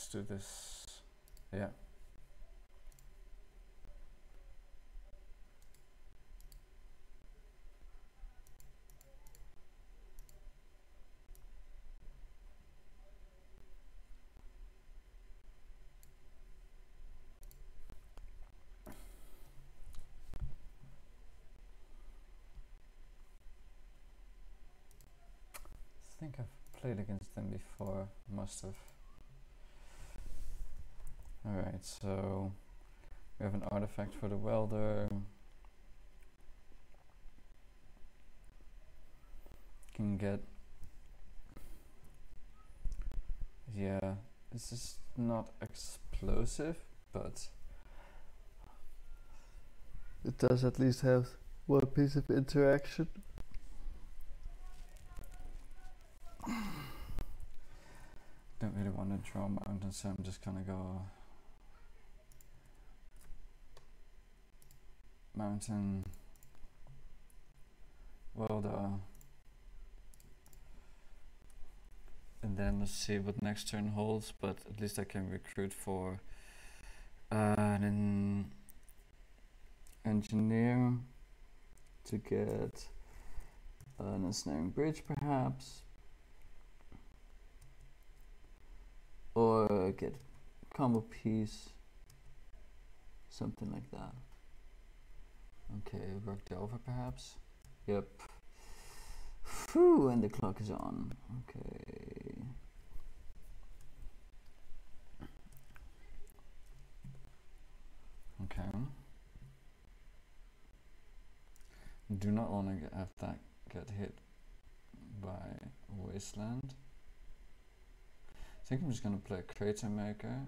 let's do this. Yeah. I think I've played against them before, must have. Alright, so we have an artifact for the welder. Can get yeah, this is not explosive, but it does at least have one piece of interaction. Don't really want to draw mountains, so I'm just gonna go mountain welder and then let's see what next turn holds but at least I can recruit for uh, an engineer to get an ensnaring bridge perhaps or get combo piece something like that okay worked over perhaps. Yep. Whew, and the clock is on. Okay. Okay. Do not want to have that get hit by wasteland. I think I'm just going to play Crater Maker.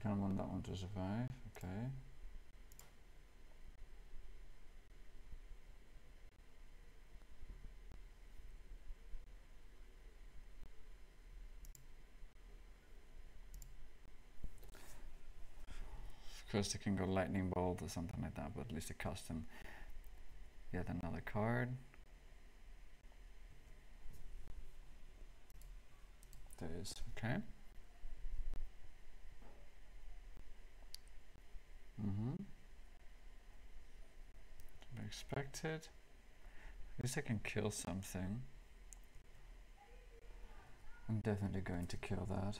I kind of want that one to survive, okay. Of course, they can go lightning bolt or something like that, but at least cost them yet another card. There is, okay. Mm-hmm. To be expected. At least I can kill something. I'm definitely going to kill that.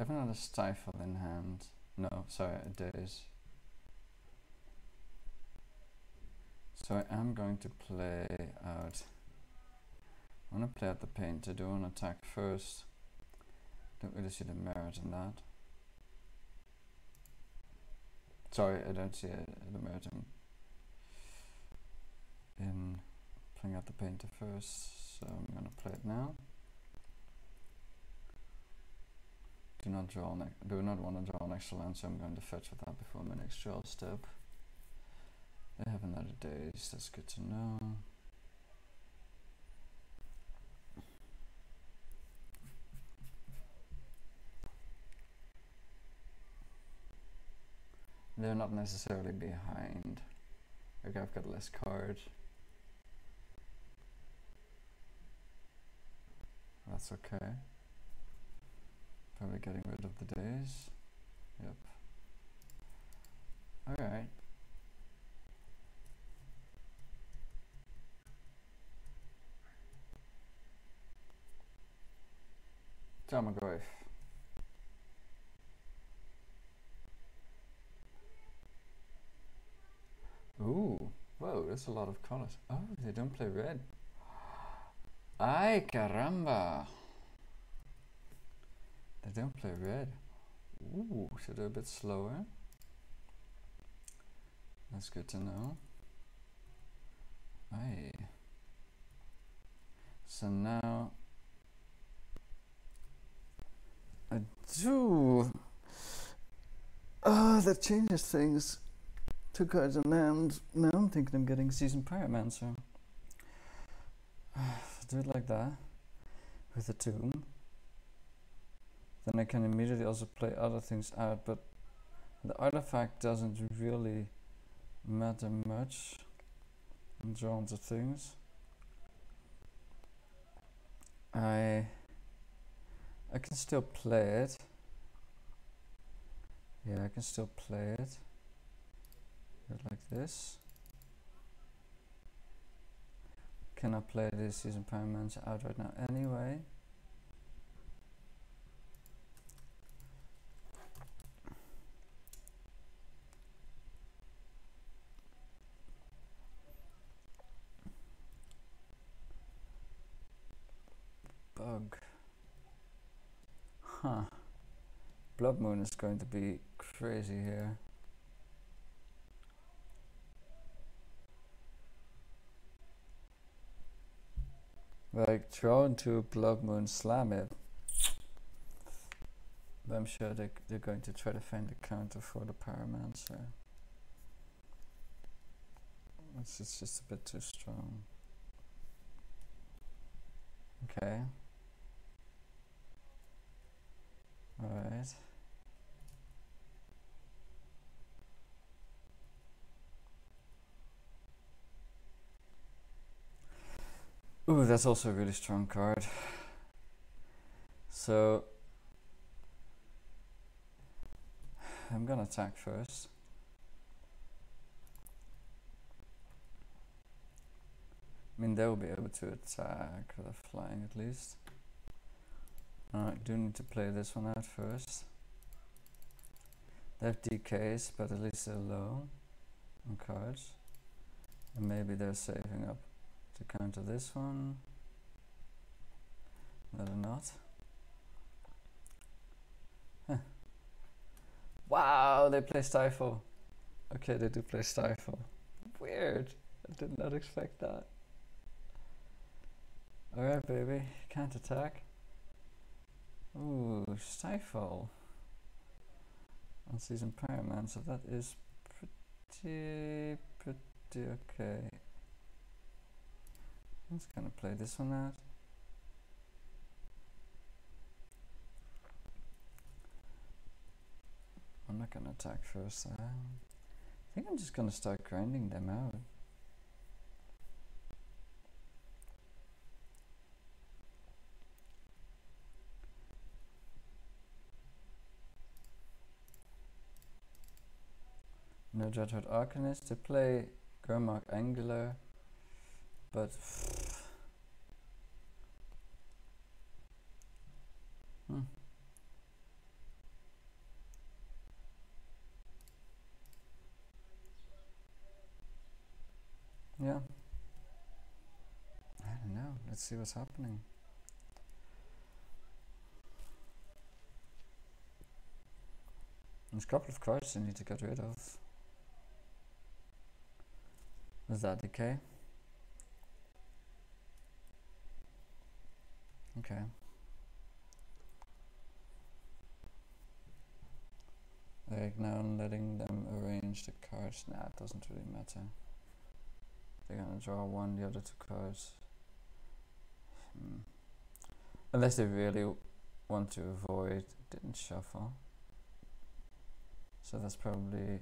Have another stifle in hand. No, sorry, it is. So I am going to play out. I want to play out the paint. I do to attack first. Don't really see the merit in that. Sorry, I don't see uh, the merit in, in playing out the painter first. So I'm going to play it now. Do not draw an do not want to draw an extra land, so I'm going to fetch with that before my next draw step. They have another Daze, that's good to know. They're not necessarily behind. Okay, I've got less cards. That's okay. Probably getting rid of the Daze. Yep. Alright. Tarmogoyf. Ooh, whoa, that's a lot of colors. Oh, they don't play red. Ay, caramba. They don't play red. Ooh, so they're a bit slower. That's good to know. Aye. So now I do. Oh, that changes things. Two cards and now, now I'm thinking I'm getting Seasoned Pyromancer. do it like that with the tomb. Then I can immediately also play other things out, but the artifact doesn't really matter much and draw into things. I I can still play it. Yeah, I can still play it. Like this. Can I play this Seasoned Pyromancer out right now anyway? bug. Huh. Blood Moon is going to be crazy here. Like throw into Blood Moon, slam it. But I'm sure they, they're going to try to find a counter for the Pyromancer. It's, it's just a bit too strong. Okay. Alright. Ooh, that's also a really strong card. So I'm gonna attack first. I mean, they will be able to attack with a flying at least. I do need to play this one out first. They have DKs, but at least they're low on cards. And maybe they're saving up to counter this one. They're not. Huh. Wow, they play Stifle. Okay, they do play Stifle. Weird. I did not expect that. Alright, baby. Can't attack. Ooh, Stifle. Unseasoned Pyroman, so that is pretty, pretty okay. Let's kind of play this one out. I'm not gonna attack first. Uh, I think I'm just gonna start grinding them out. No Dreadhorde Arcanist to play Gurmag Angler, but hmm. Yeah. I don't know. Let's see what's happening. There's a couple of cards I need to get rid of. Is that decay? Okay. Like now letting them arrange the cards. Nah, it doesn't really matter. They're gonna draw one, the other two cards. Hmm. Unless they really want to avoid didn't shuffle. So that's probably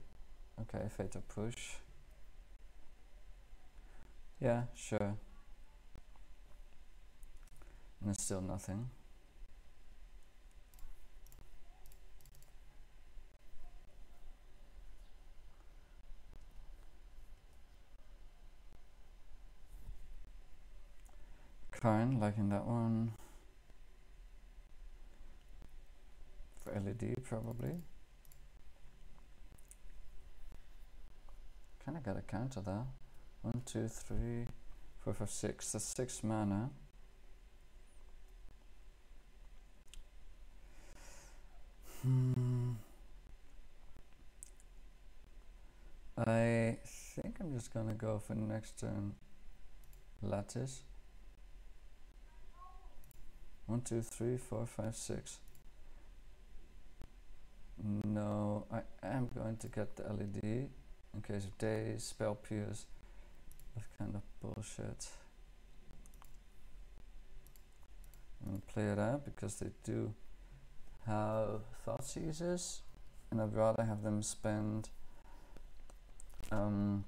okay, fatal push. Yeah, sure. And it's still nothing. Kind, like in that one. For LED, probably. kind of got a counter that. One, two, three, four, five, six. That's six mana. Hmm. I think I'm just gonna go for next turn lattice. One, two, three, four, five, six. No, I am going to get the LED in case of Daze, spell pierce, kind of bullshit. I'm gonna play it out because they do have Thoughtseizes and I'd rather have them spend um,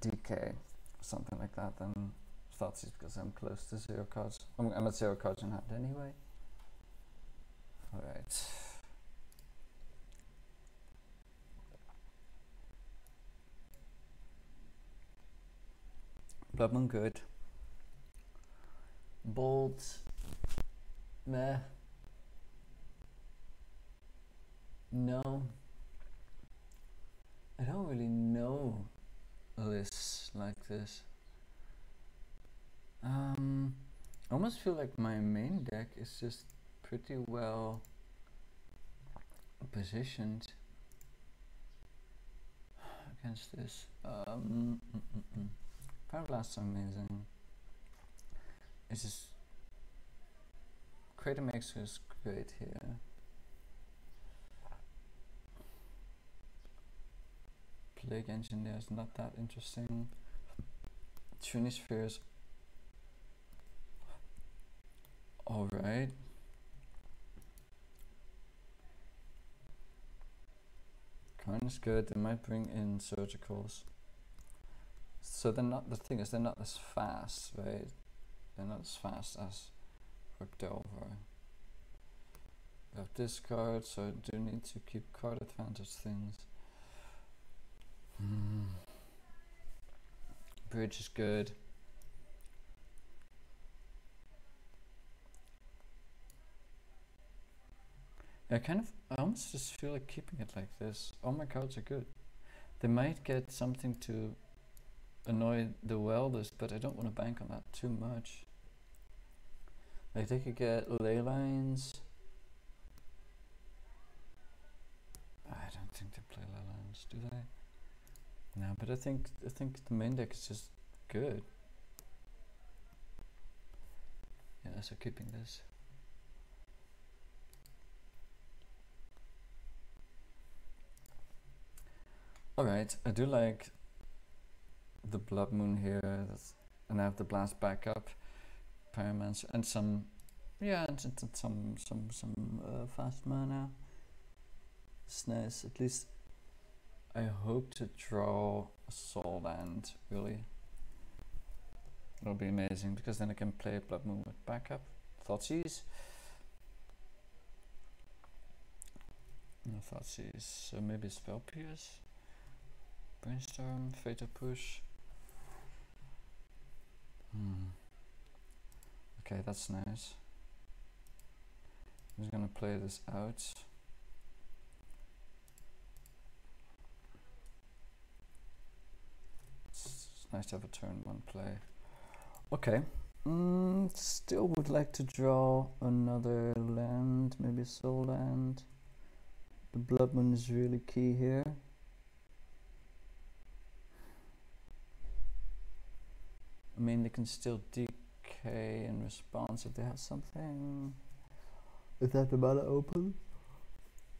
DK something like that than Thoughtseize because I'm close to zero cards. I'm, I'm at zero cards in hand anyway. Alright. Blood Moon good. Bold. Meh. No. I don't really know lists like this. Um, I almost feel like my main deck is just pretty well positioned against this. Um, mm, mm, mm. Pyroblast's amazing. It's just Crater Maker is great here. Plague Engineer is not that interesting. Trinisphere is alright. Kind is good. They might bring in surgicals. So they're not. The thing is, they're not as fast, right? They're not as fast as Rogue Delver. We have this card, so I do need to keep card advantage things. Mm. Bridge is good. I kind of, I almost just feel like keeping it like this. All my cards are good. They might get something to annoy the welders, but I don't want to bank on that too much. Like they could get Leylines. I don't think they play Leylines, do they? No, but I think I think the main deck is just good. Yeah, so keeping this. Alright, I do like the Blood Moon here, and I have the Blast backup, Pyromancer, and some, yeah, and some some some, some uh, fast mana. It's nice, at least I hope to draw a Sol land, really. It'll be amazing because then I can play Blood Moon with backup. Thoughtseize. No Thoughtseize, so maybe Spell Pierce. Brainstorm, Fatal Push. Hmm. Okay, that's nice. I'm just gonna play this out. It's nice to have a turn one play. Okay. Mm, still would like to draw another land, maybe Sol land. The blood moon is really key here. I mean, they can still decay in response if they have something. Is that the mana open?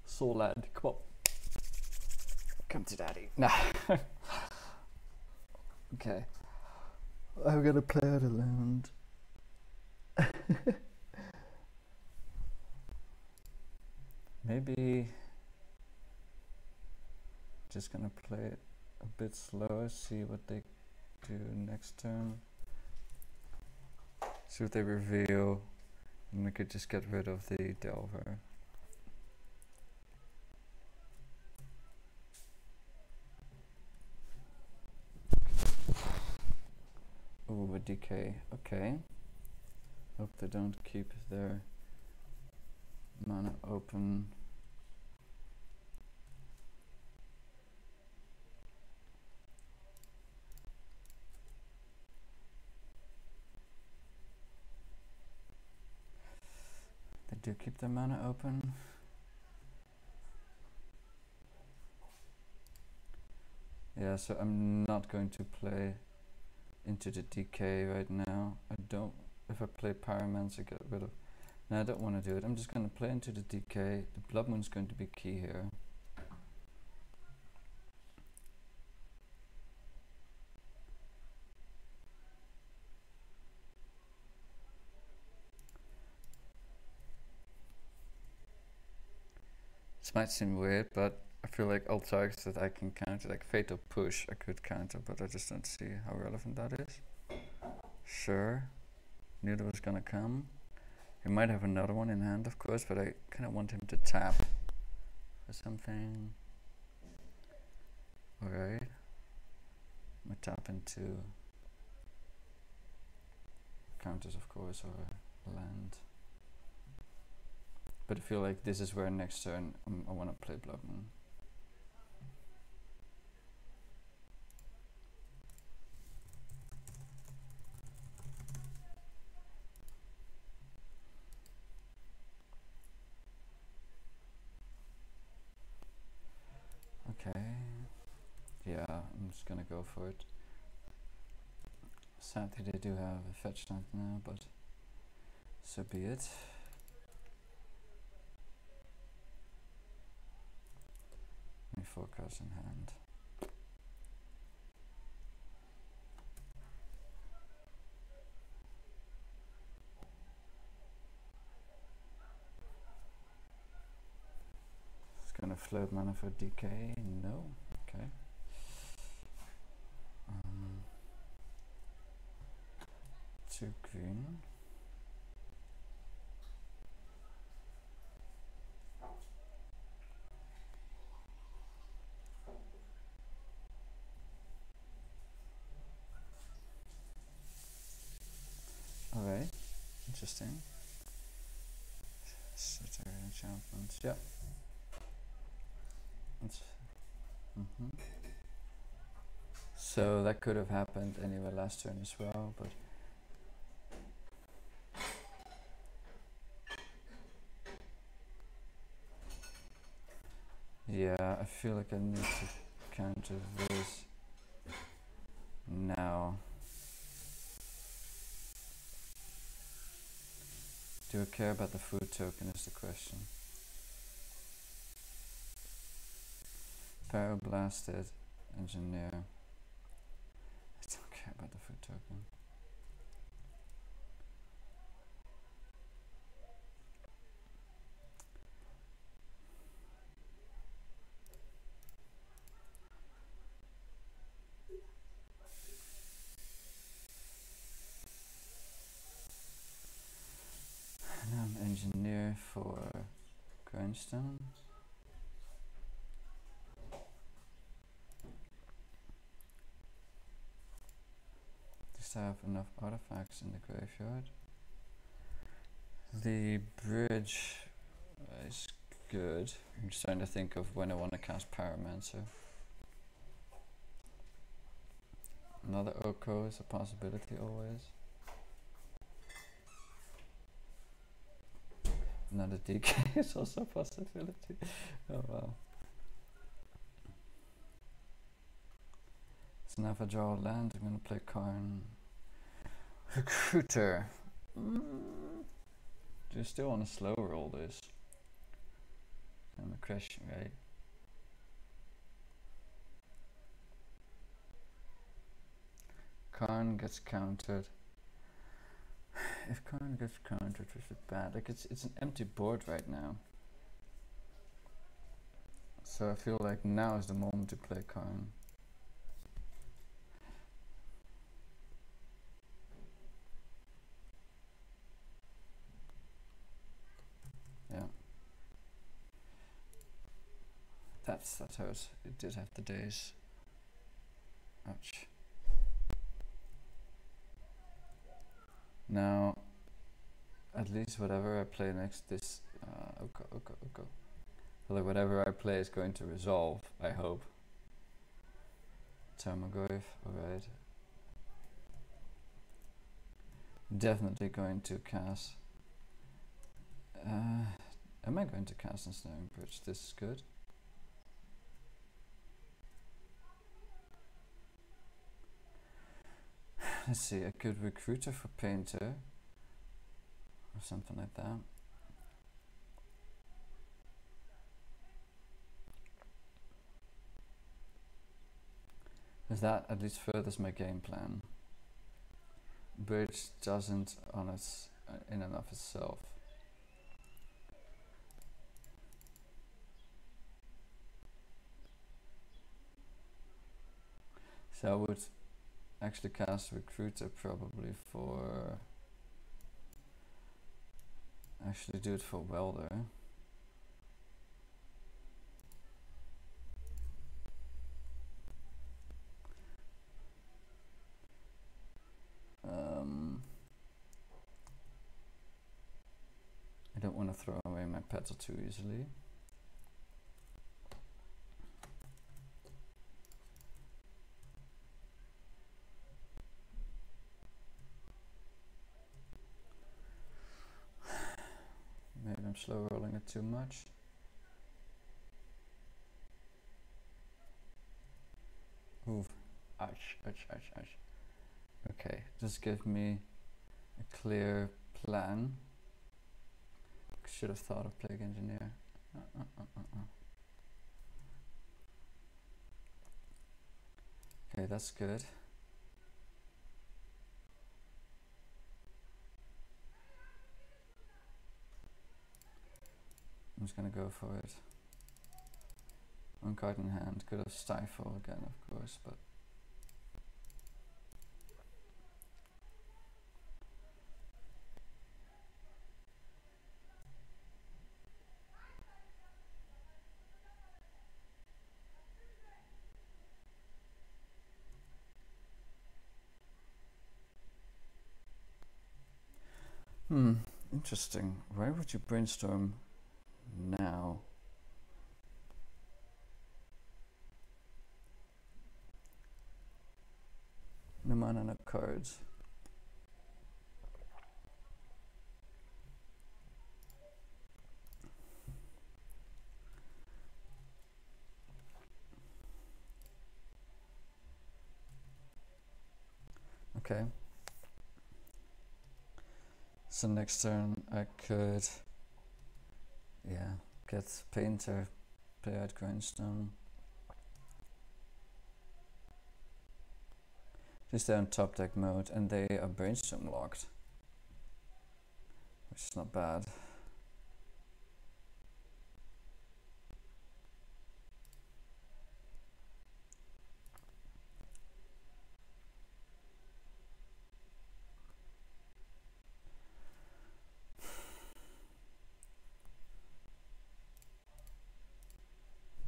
Sol land, come on. Come to daddy. Nah. Okay. I'm gonna play out a land. Maybe just gonna play it a bit slower, see what they do next turn. See what they reveal, and we could just get rid of the Delver. Ooh, a decay. Okay. Hope they don't keep their mana open. Do keep the mana open. Yeah, so I'm not going to play into the decay right now. I don't, if I play Pyromancer, get rid of, no I don't want to do it. I'm just going to play into the decay. The Blood Moon's going to be key here. Might seem weird, but I feel like all targets that I can counter, like Fatal Push, I could counter, but I just don't see how relevant that is. Sure, knew that was gonna come. He might have another one in hand, of course, but I kind of want him to tap for something. Alright. I'm gonna tap into counters, of course, or land. But I feel like this is where next turn um, I want to play Blood Moon. Okay. Yeah, I'm just gonna go for it. Sadly they do have a fetch land now, but so be it. Cards in hand. It's gonna float mana for decay. No, okay. Um, two green. Alright, interesting. Sitter yeah. mm -hmm. So that could have happened anyway last turn as well, but Yeah, I feel like I need to counter this now. Do I care about the food token is the question. Pyroblasted engineer. I don't care about the food token. engineer for grindstone. Just have enough artifacts in the graveyard. The bridge is good. I'm just trying to think of when I want to cast Pyromancer. Another Oko is a possibility always. Another decay is also a possibility. Oh wow. So now if I draw land, I'm gonna play Karn Recruiter. Mm. Do you still want to slow roll this? I'm a question, right? Karn gets countered if Karn gets countered, is bad? Like it's it's an empty board right now. So I feel like now is the moment to play Karn. Yeah. That's that hurt. It did have the Daze. Ouch. Now, at least whatever I play next, this uh, okay, okay, okay. like whatever I play is going to resolve. I hope. Tarmogoyf, alright. Definitely going to cast Uh, am I going to cast Ensnaring Bridge? This is good. Let's see, a good recruiter for Painter. Or something like that. Is that at least furthers my game plan. Bridge doesn't on its uh, in and of itself. So I would actually cast Recruiter probably for... Actually do it for Welder. Um, I don't want to throw away my petal too easily. Maybe Slow rolling it too much. Oof. Ouch, ouch, ouch, ouch. Okay, just give me a clear plan. Should have thought of Plague Engineer. Uh, uh, uh, uh, uh. okay, that's good. I'm just gonna go for it. One card in hand, could have stifle again of course, but Hmm, interesting. Why would you brainstorm now? No mana, no cards. Okay. So next turn I could, yeah, get Painter, play out Grindstone. Just they're on top deck mode and they are brainstorm locked. Which is not bad.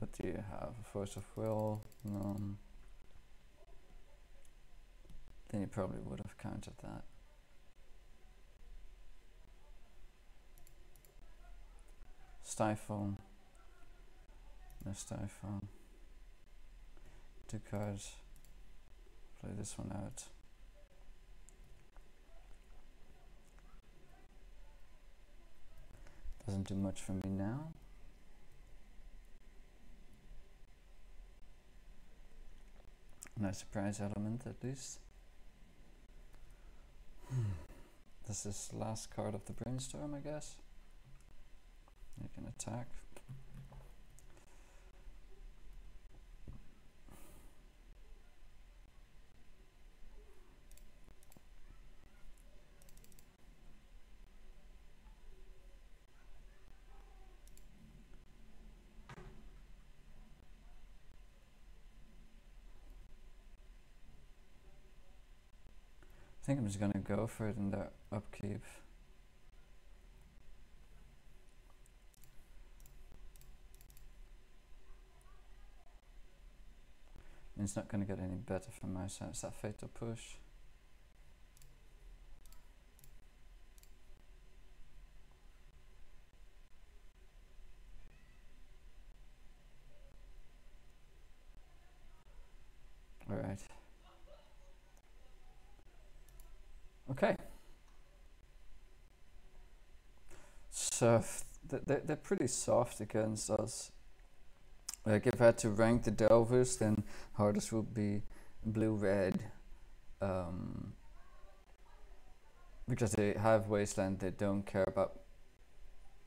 What do you have? A force of will? None. Then you probably would have counted that. Stifle. No stifle. Two cards. Play this one out. Doesn't do much for me now. Nice surprise element at least. Hmm. This is last card of the brainstorm, I guess. You can attack. Think I'm just gonna go for it in the upkeep. It's not gonna get any better from my side. Is that fatal push? All right. Okay. Tough. They're, they're pretty soft against us. Like if I had to rank the Delvers, then hardest would be blue red. Um, because they have Wasteland, they don't care about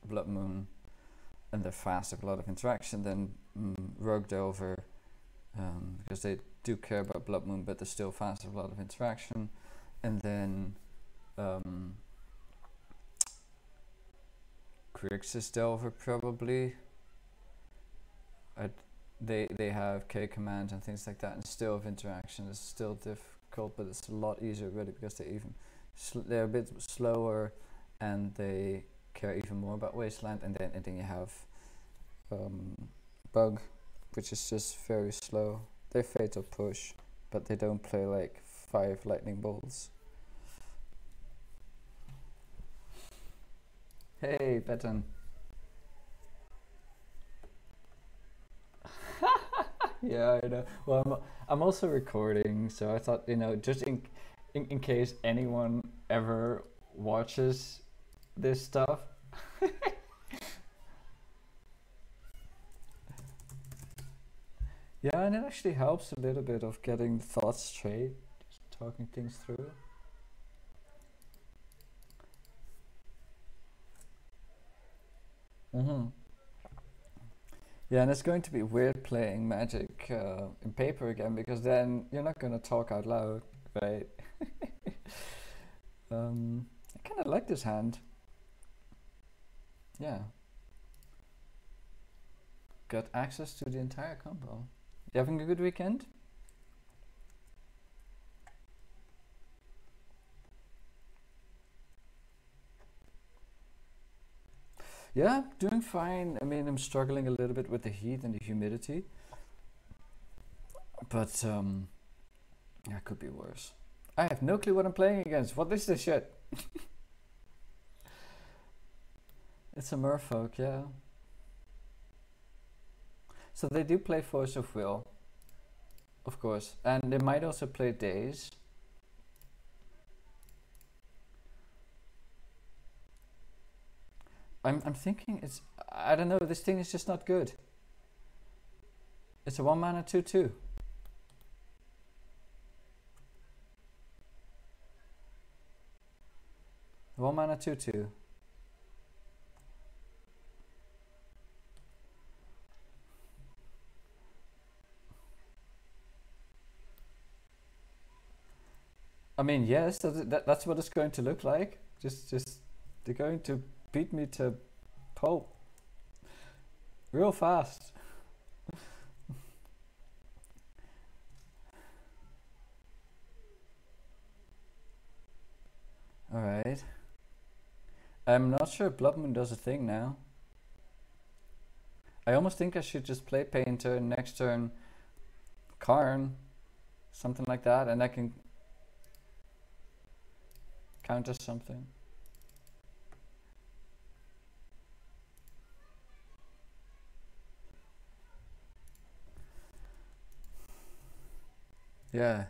Blood Moon, and they're fast, have a lot of interaction. Then mm, Rogue Delver, um, because they do care about Blood Moon, but they're still fast, have a lot of interaction. And then um, Grixis Delver probably. I'd, they they have K command and things like that, and still have interaction. It's still difficult, but it's a lot easier really because they even they're a bit slower, and they care even more about Wasteland. And then and then you have um, Bug, which is just very slow. They fatal push, but they don't play like five lightning bolts. Hey, Betten. yeah, I know. Well, I'm, I'm also recording, so I thought, you know, just in, in, in case anyone ever watches this stuff. yeah, and it actually helps a little bit of getting thoughts straight, just talking things through. Mm-hmm. Yeah, and it's going to be weird playing Magic uh, in paper again because then you're not going to talk out loud, right? um, I kind of like this hand. Yeah. Got access to the entire combo. You having a good weekend? Yeah, doing fine. I mean, I'm struggling a little bit with the heat and the humidity. But, um, yeah, could be worse. I have no clue what I'm playing against. What is this shit? it's a merfolk, yeah. So they do play Force of Will, of course. And they might also play Daze. I'm, I'm thinking it's, I don't know, this thing is just not good. It's a 1 mana 2 2. One mana 2 2. I mean, yes, that, that's what it's going to look like. Just, just, they're going to beat me to pulp real fast. Alright. I'm not sure Blood Moon does a thing now. I almost think I should just play Painter next turn Karn, something like that, and I can counter something. Yeah.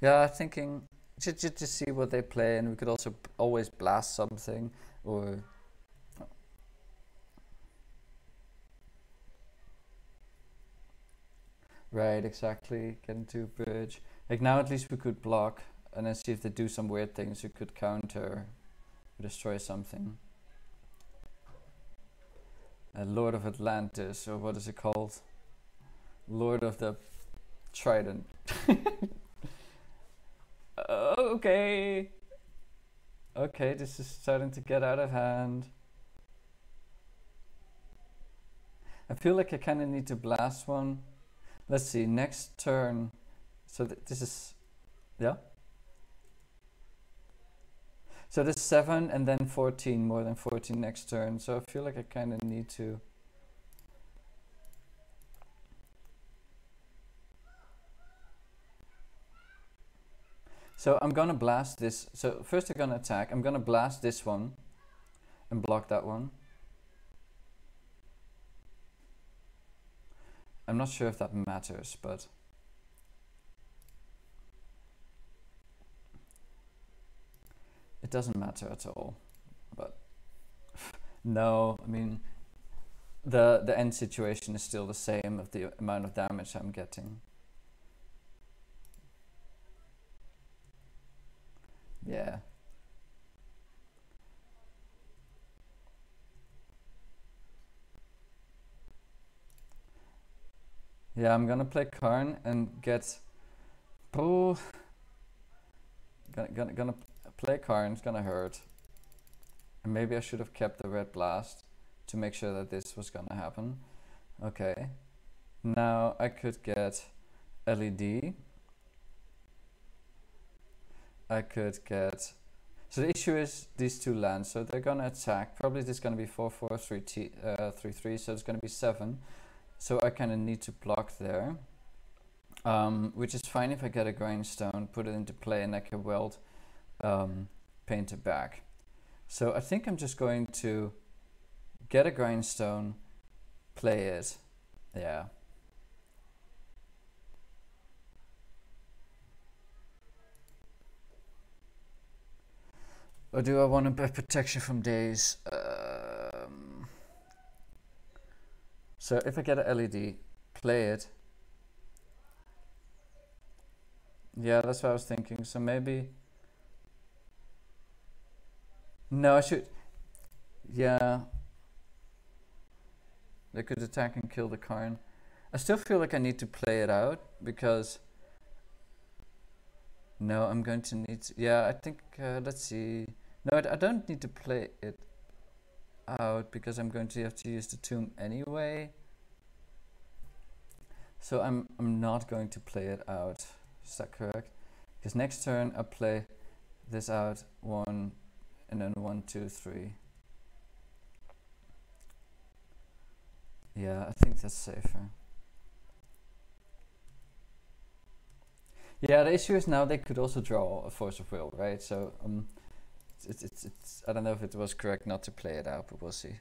Yeah, thinking just, to see what they play, and we could also always blast something or. Right, exactly. Get into a bridge. Like now, at least we could block, and then see if they do some weird things. You could counter, or destroy something. Uh, Lord of Atlantis, or what is it called? Lord of the Trident. okay. Okay, this is starting to get out of hand. I feel like I kind of need to blast one. Let's see, next turn. So th this is, yeah? So this 7 and then 14, more than 14 next turn. So I feel like I kind of need to So I'm gonna blast this. So first I'm gonna attack. I'm gonna blast this one and block that one. I'm not sure if that matters, but it doesn't matter at all. But No, I mean, the the end situation is still the same of the amount of damage I'm getting. Yeah. Yeah, I'm gonna play Karn and get... Oh, gonna, gonna, gonna play Karn, it's gonna hurt. And maybe I should have kept the red blast to make sure that this was gonna happen. Okay. Now I could get LED. I could get... So the issue is these two lands, so they're gonna attack. Probably this is gonna be 4, 4, 3, t, uh, 3, 3, so it's gonna be 7. So I kind of need to block there. Um, which is fine if I get a grindstone, put it into play and I can weld um, paint it back. So I think I'm just going to get a grindstone, play it, yeah. Or do I want a protection from Daze? Um, so if I get an LED, play it. Yeah, that's what I was thinking. So maybe... No, I should... Yeah. They could attack and kill the Karn. I still feel like I need to play it out because... No, I'm going to need to... Yeah, I think... Uh, let's see... No, I, don't need to play it out because I'm going to have to use the tomb anyway. So I'm, I'm not going to play it out. Is that correct? Because next turn I play this out one and then one, two, three. Yeah, I think that's safer. Yeah, the issue is now they could also draw a force of will, right? So um, it's, it's, it's, I don't know if it was correct not to play it out, but we'll see.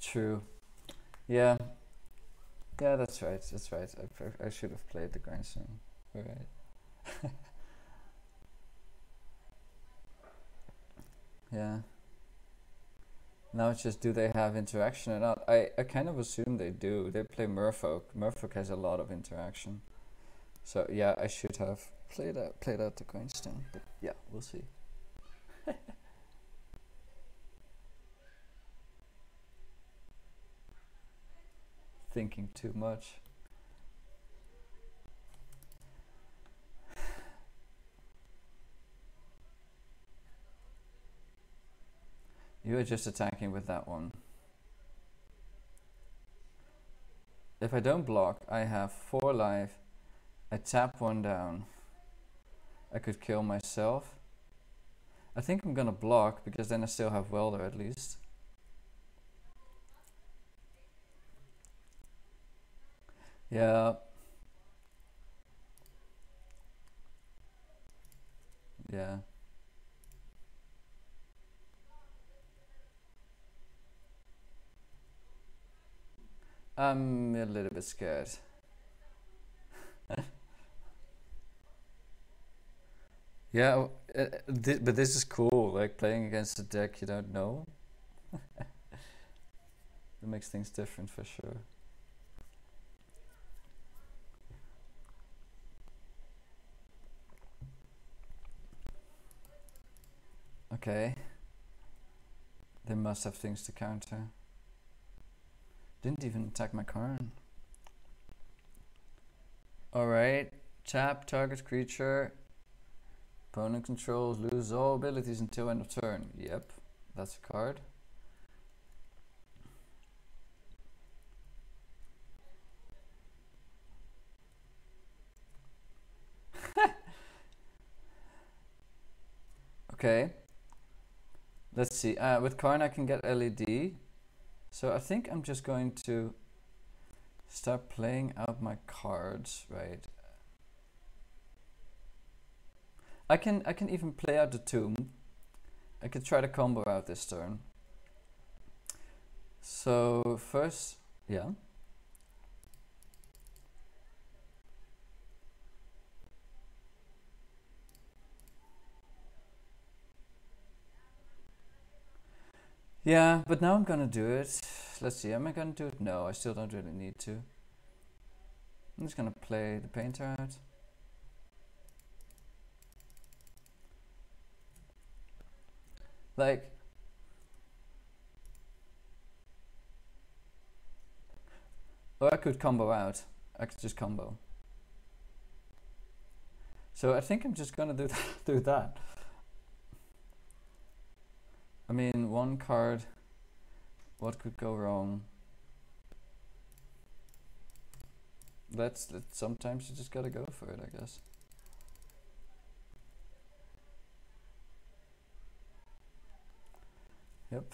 True. Yeah. Yeah, that's right. That's right. I, I should have played the grindstone. All right. yeah. Now it's just do they have interaction or not? I, I kind of assume they do. They play Merfolk. Merfolk has a lot of interaction. So yeah, I should have played out played out the grindstone. But yeah, we'll see. Thinking too much. You are just attacking with that one. If I don't block, I have 4 life. I tap one down. I could kill myself. I think I'm gonna block because then I still have welder at least. Yeah. Yeah. I'm a little bit scared. yeah, uh, th but this is cool, like playing against a deck you don't know. it makes things different for sure. Okay. They must have things to counter. Didn't even attack my Karn. Alright. Tap target creature. Opponent controls lose all abilities until end of turn. Yep, that's a card. okay. Let's see. Uh, with Karn I can get LED. So I think I'm just going to start playing out my cards, right? I can I can even play out the tomb. I could try to combo out this turn. So first, yeah. Yeah, but now I'm gonna do it. Let's see, am I gonna do it? No, I still don't really need to. I'm just gonna play the painter out. Like, or I could combo out. I could just combo. So I think I'm just gonna do that, do that. I mean, one card. What could go wrong? Let's sometimes you just gotta go for it, I guess. Yep.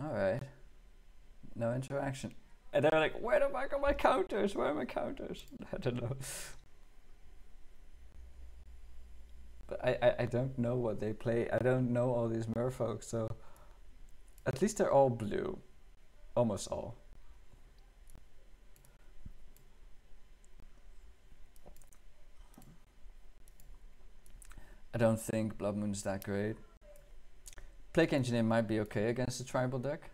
All right. No interaction. And they're like, where the fuck are my counters? Where are my counters? I don't know. But I, I, I don't know what they play. I don't know all these merfolk, so at least they're all blue. Almost all. I don't think Blood Moon is that great. Plague Engineer might be okay against the tribal deck.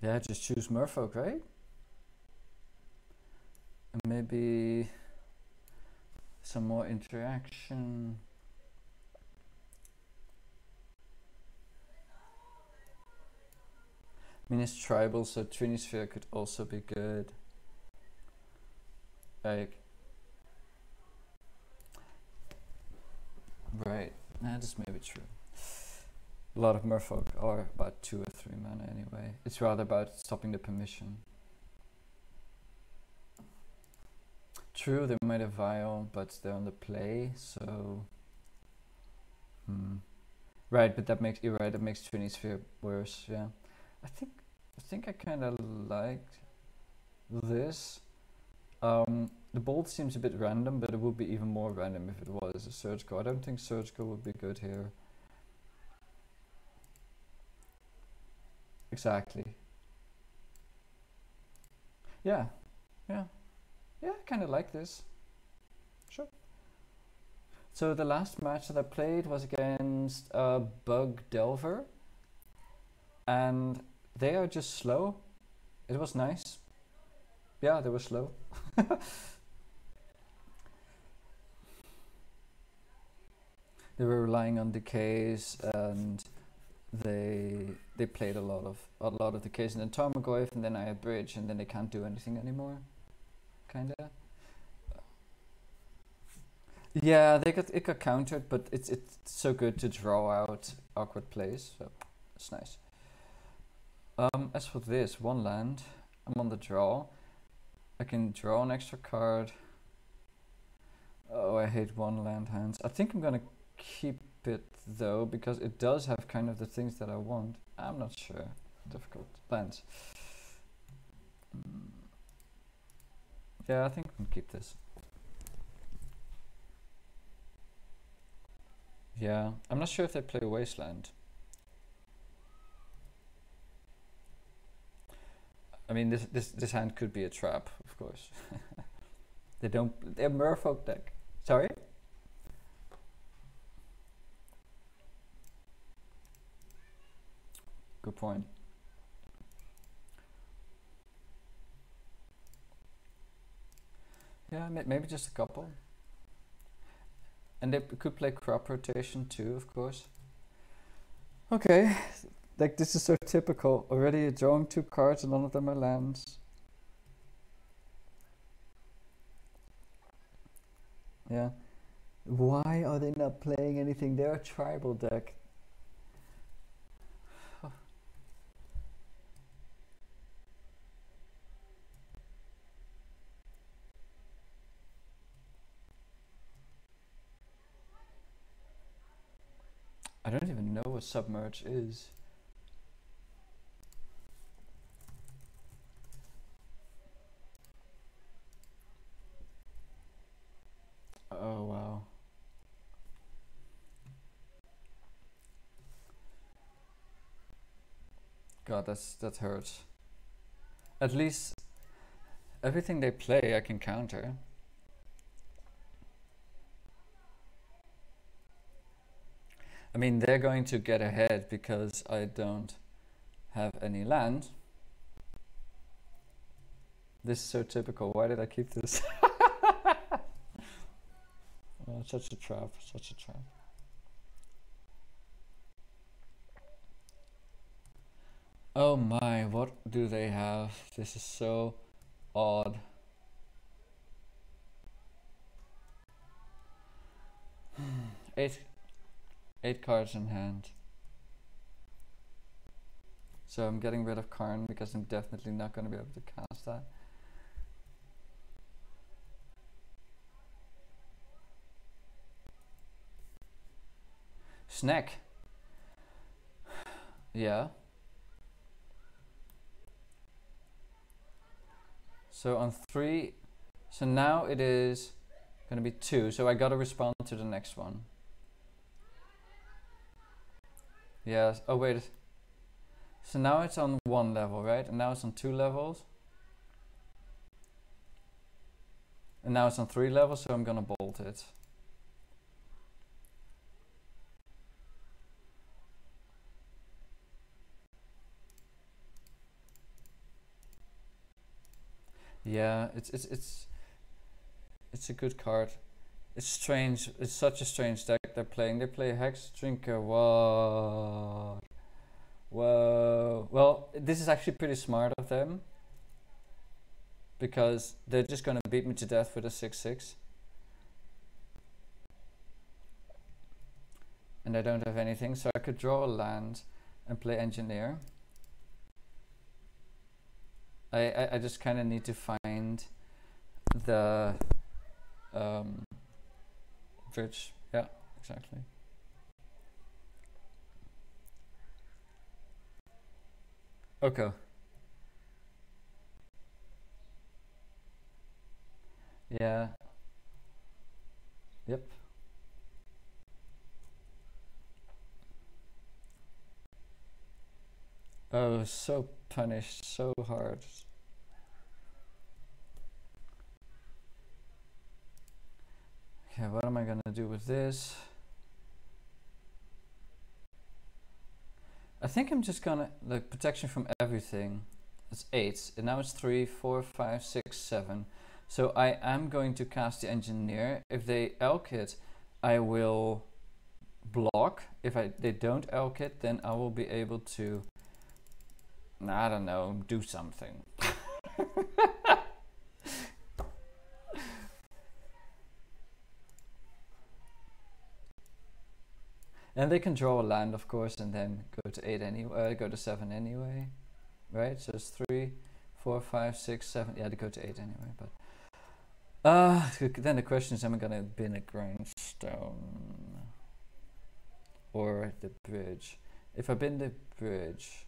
Yeah, just choose Merfolk, right? Maybe some more interaction. It's tribal, so Trinisphere could also be good. Like, right, that is maybe true. A lot of merfolk are about two or three mana anyway. It's rather about stopping the permission. True, they might have vial, but they're on the play, so. Hmm. Right, but that makes you're right. That makes Trinisphere worse. Yeah, I think I think I kind of like this. Um, the bolt seems a bit random, but it would be even more random if it was a surgical. I don't think surgical would be good here. Exactly. Yeah, yeah, yeah. I kind of like this. Sure. So the last match that I played was against uh, Bug Delver, and they are just slow. It was nice. Yeah, they were slow. they were relying on decays and they they played a lot of a lot of decays and then Tarmogoyf and then I had bridge and then they can't do anything anymore. Kinda. Yeah, they got it got countered, but it's it's so good to draw out awkward plays, so it's nice. Um, as for this, one land, I'm on the draw. I can draw an extra card. Oh, I hate one land hands. I think I'm gonna keep it though because it does have kind of the things that I want. I'm not sure. Difficult lands. Mm. Yeah, I think we can keep this. Yeah, I'm not sure if they play Wasteland. I mean, this this this hand could be a trap, of course. they don't. They're Merfolk deck. Sorry. Good point. Yeah, maybe just a couple. And they could play crop rotation too, of course. Okay, like this is so typical. Already you're drawing two cards and none of them are lands. Yeah. Why are they not playing anything? They're a tribal deck. I don't even know what submerge is. Oh wow. God, that's that hurts. At least everything they play I can counter. I mean, they're going to get ahead because I don't have any land. This is so typical. Why did I keep this? oh, such a trap, such a trap. Oh my, what do they have? This is so odd. eight, eight cards in hand. So I'm getting rid of Karn because I'm definitely not going to be able to cast that. Snack. Yeah. So on three, so now it is going to be two. So I got to respond to the next one. Yes. Oh wait. So now it's on one level, right? And now it's on two levels. And now it's on three levels, so I'm gonna bolt it. Yeah, it's it's it's it's a good card. It's strange. It's such a strange deck they're playing. They play Hexdrinker. What? Whoa. Well, this is actually pretty smart of them. Because they're just gonna beat me to death with a 6-6. And I don't have anything, so I could draw a land and play Engineer. I, I, I just kind of need to find the um, Yeah, exactly. Okay. Yeah. Yep. Oh, so punished so hard. Okay, what am I gonna do with this? I think I'm just gonna, the protection from everything, it's 8, and now it's three, four, five, six, seven. So I am going to cast the Engineer. If they elk it, I will block. If I they don't elk it, then I will be able to, I don't know, do something. And they can draw a land, of course, and then go to eight anyway. Uh, go to seven anyway, right? So it's three, four, five, six, seven. Yeah, they go to eight anyway. But uh, then the question is, am I gonna bin a grindstone or the bridge? If I bin the bridge,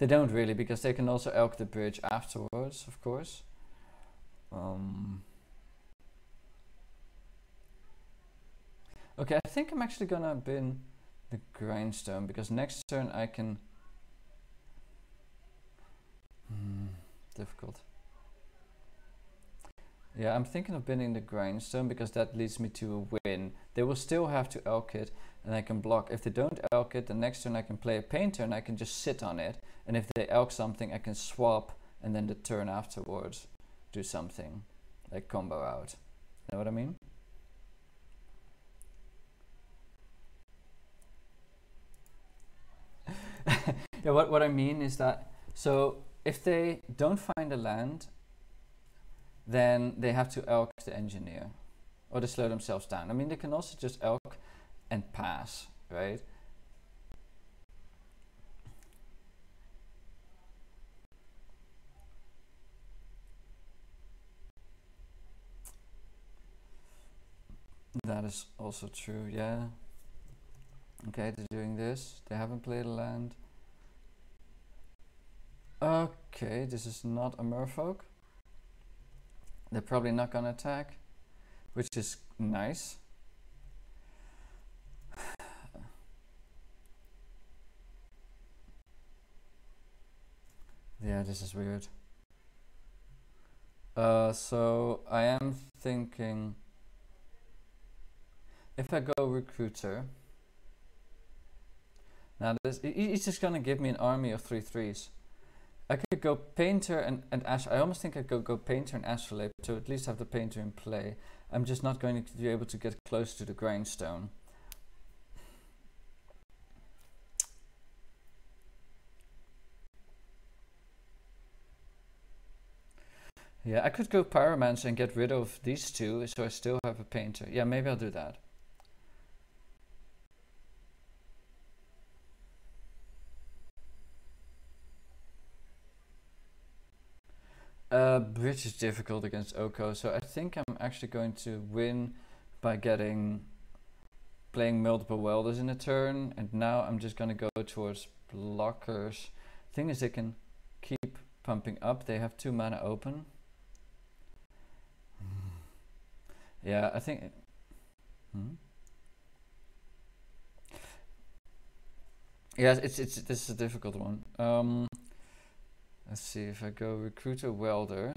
They don't really, because they can also elk the bridge afterwards, of course. Um, okay, I think I'm actually gonna bin the grindstone, because next turn I can... Hmm, difficult. Yeah, I'm thinking of binning the grindstone because that leads me to a win. They will still have to elk it and I can block. If they don't elk it, the next turn I can play a painter and I can just sit on it. And if they elk something, I can swap and then the turn afterwards do something like combo out. You know what I mean? yeah, what, what I mean is that, so if they don't find a land then they have to elk the engineer or they slow themselves down. I mean, they can also just elk and pass, right? That is also true, yeah. Okay, they're doing this. They haven't played a land. Okay, this is not a merfolk. They're probably not to attack, which is nice. Yeah, this is weird. Uh, so I am thinking if I go recruiter, now this he's just gonna give me an army of three threes. I could go painter and, and ash. I almost think I could go painter and astrolabe to at least have the painter in play. I'm just not going to be able to get close to the grindstone. Yeah, I could go Pyromancer and get rid of these two, so I still have a painter. Yeah, maybe I'll do that. Uh, bridge is difficult against Oko, so I think I'm actually going to win by getting playing multiple welders in a turn, and now I'm just gonna go towards blockers. Thing is, they can keep pumping up. They have two mana open. Yeah, I think. Hmm? Yeah, it's it's this is a difficult one. Um, let's see if I go recruiter welder.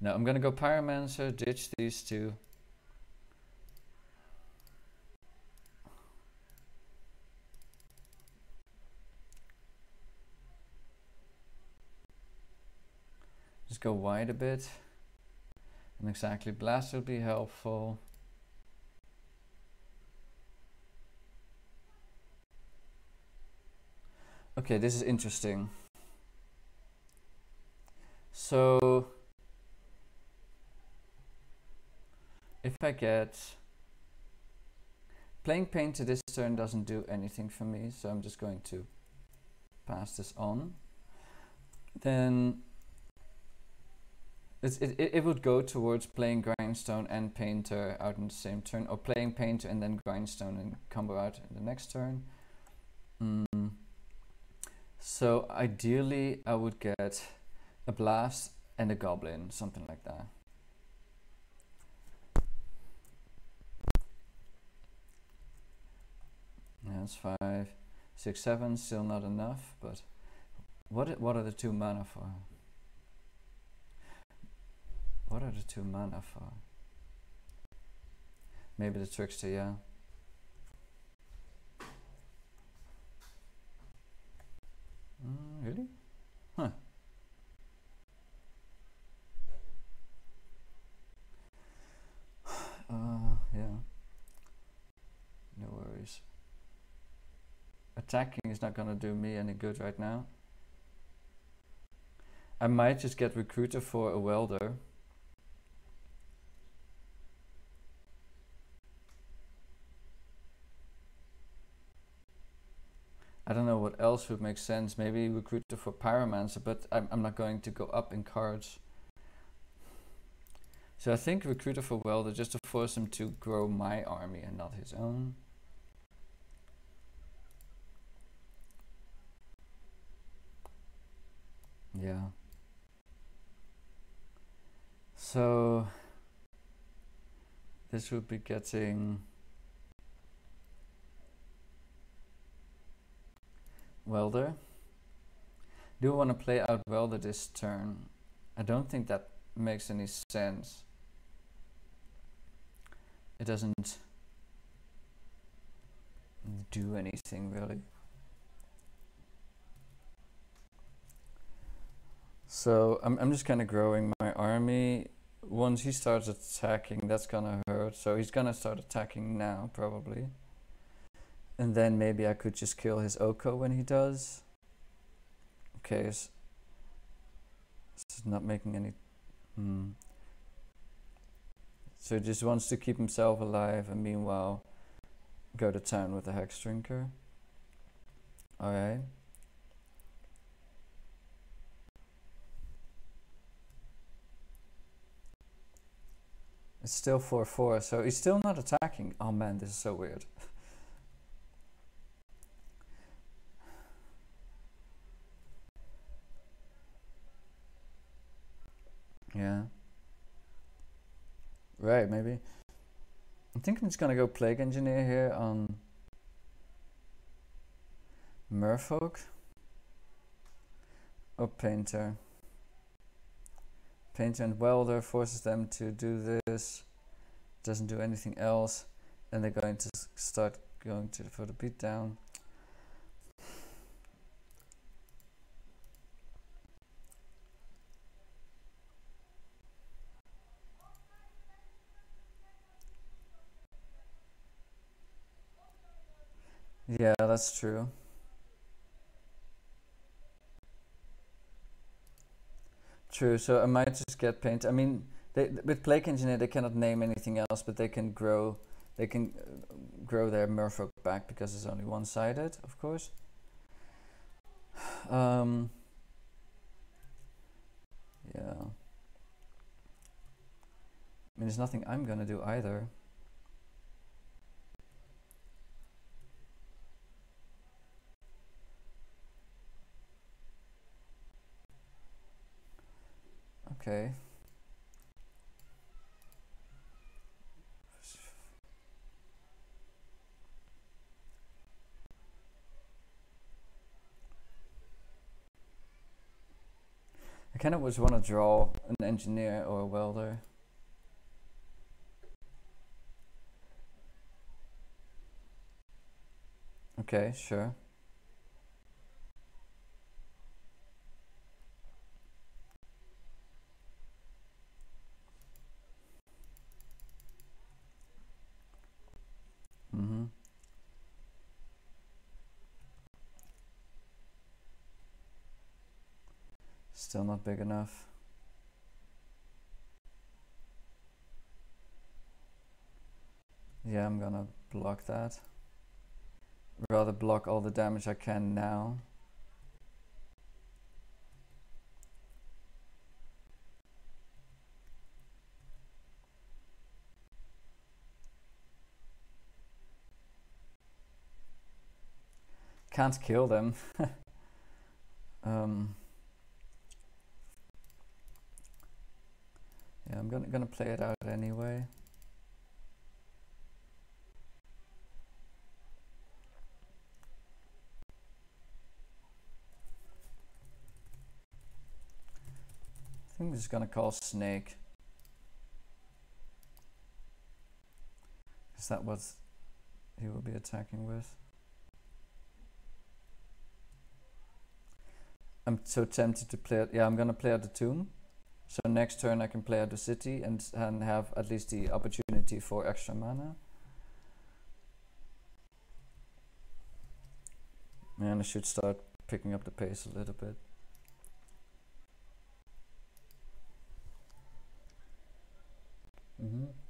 No, I'm gonna go pyromancer, ditch these two. Just go wide a bit. And exactly blast will be helpful. Okay, this is interesting. So if I get playing paint to this turn doesn't do anything for me, so I'm just going to pass this on. Then it, it, it would go towards playing Grindstone and Painter out in the same turn, or playing Painter and then Grindstone and combo out in the next turn. Mm. So ideally I would get a Blast and a Goblin, something like that. That's five, six, seven, still not enough, but what, what are the two mana for? What are the two mana for? Maybe the trickster, yeah. Mm, really? Huh. Uh, yeah. No worries. Attacking is not gonna do me any good right now. I might just get recruiter for a welder. I don't know what else would make sense. Maybe recruiter for Pyromancer, but I'm, I'm not going to go up in cards. So I think recruiter for Welder just to force him to grow my army and not his own. Yeah. So this would be getting Welder. Do I want to play out Welder this turn? I don't think that makes any sense. It doesn't do anything really. So I'm, I'm just kind of growing my army. Once he starts attacking, that's gonna hurt. So he's gonna start attacking now, probably. And then maybe I could just kill his Oko when he does. Okay, this is not making any... Hmm. So he just wants to keep himself alive and meanwhile go to town with the Hexdrinker. Alright. It's still 4-4, so he's still not attacking. Oh man, this is so weird. Yeah. Right, maybe. I think I'm just gonna go Plague Engineer here on Merfolk. or painter. Painter and welder forces them to do this, doesn't do anything else, and they're going to start going to for the beat down. Yeah, that's true. True. So I might just get paint. I mean, they, with Plague Engineer, they cannot name anything else, but they can grow. They can uh, grow their Merfolk back because it's only one-sided, of course. Um, yeah. I mean, there's nothing I'm gonna do either. Okay. I kind of just want to draw an engineer or a welder. Okay, sure. Mm-hmm. Still not big enough. Yeah, I'm gonna block that. Rather block all the damage I can now. Can't kill them. um, yeah, I'm gonna gonna play it out anyway. I think just gonna call Snake. Is that what he will be attacking with? I'm so tempted to play. Yeah, I'm gonna play out the tomb. So next turn I can play out the city and, and have at least the opportunity for extra mana. And I should start picking up the pace a little bit. Mm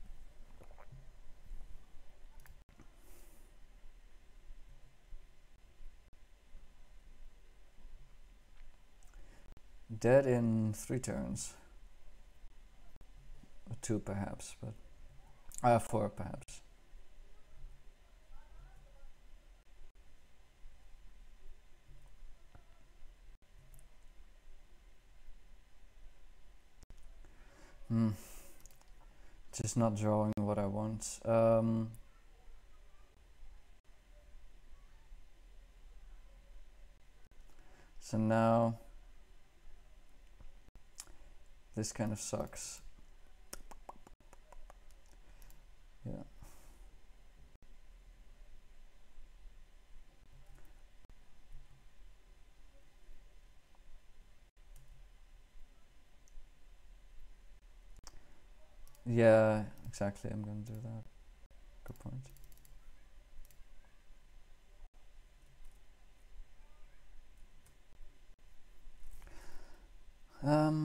Dead in three turns. Or two perhaps, but uh, four perhaps. Hmm. Just not drawing what I want. Um, so now this kind of sucks. Yeah. Yeah, exactly. I'm going to do that. Good point.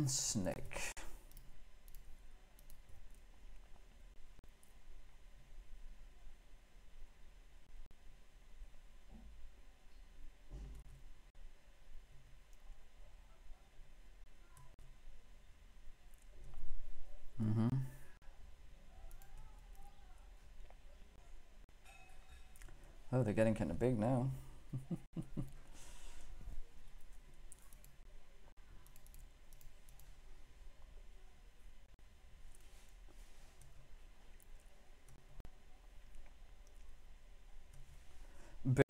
Snake. Mm-hmm. Oh, they're getting kind of big now.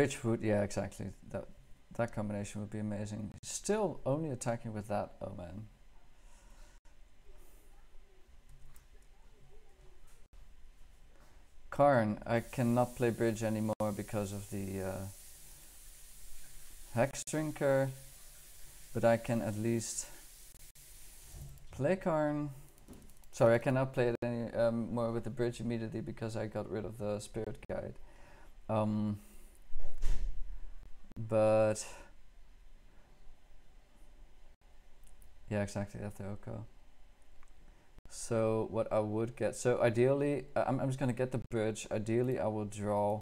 Birchwood, yeah, exactly. That That combination would be amazing. Still only attacking with that, oh man. Karn, I cannot play bridge anymore because of the uh, Hexdrinker, but I can at least play Karn. Sorry, I cannot play it any um, more with the bridge immediately because I got rid of the spirit guide. Um, but yeah, exactly at the Oko. So what I would get, so ideally, I'm, I'm just gonna get the bridge. Ideally, I will draw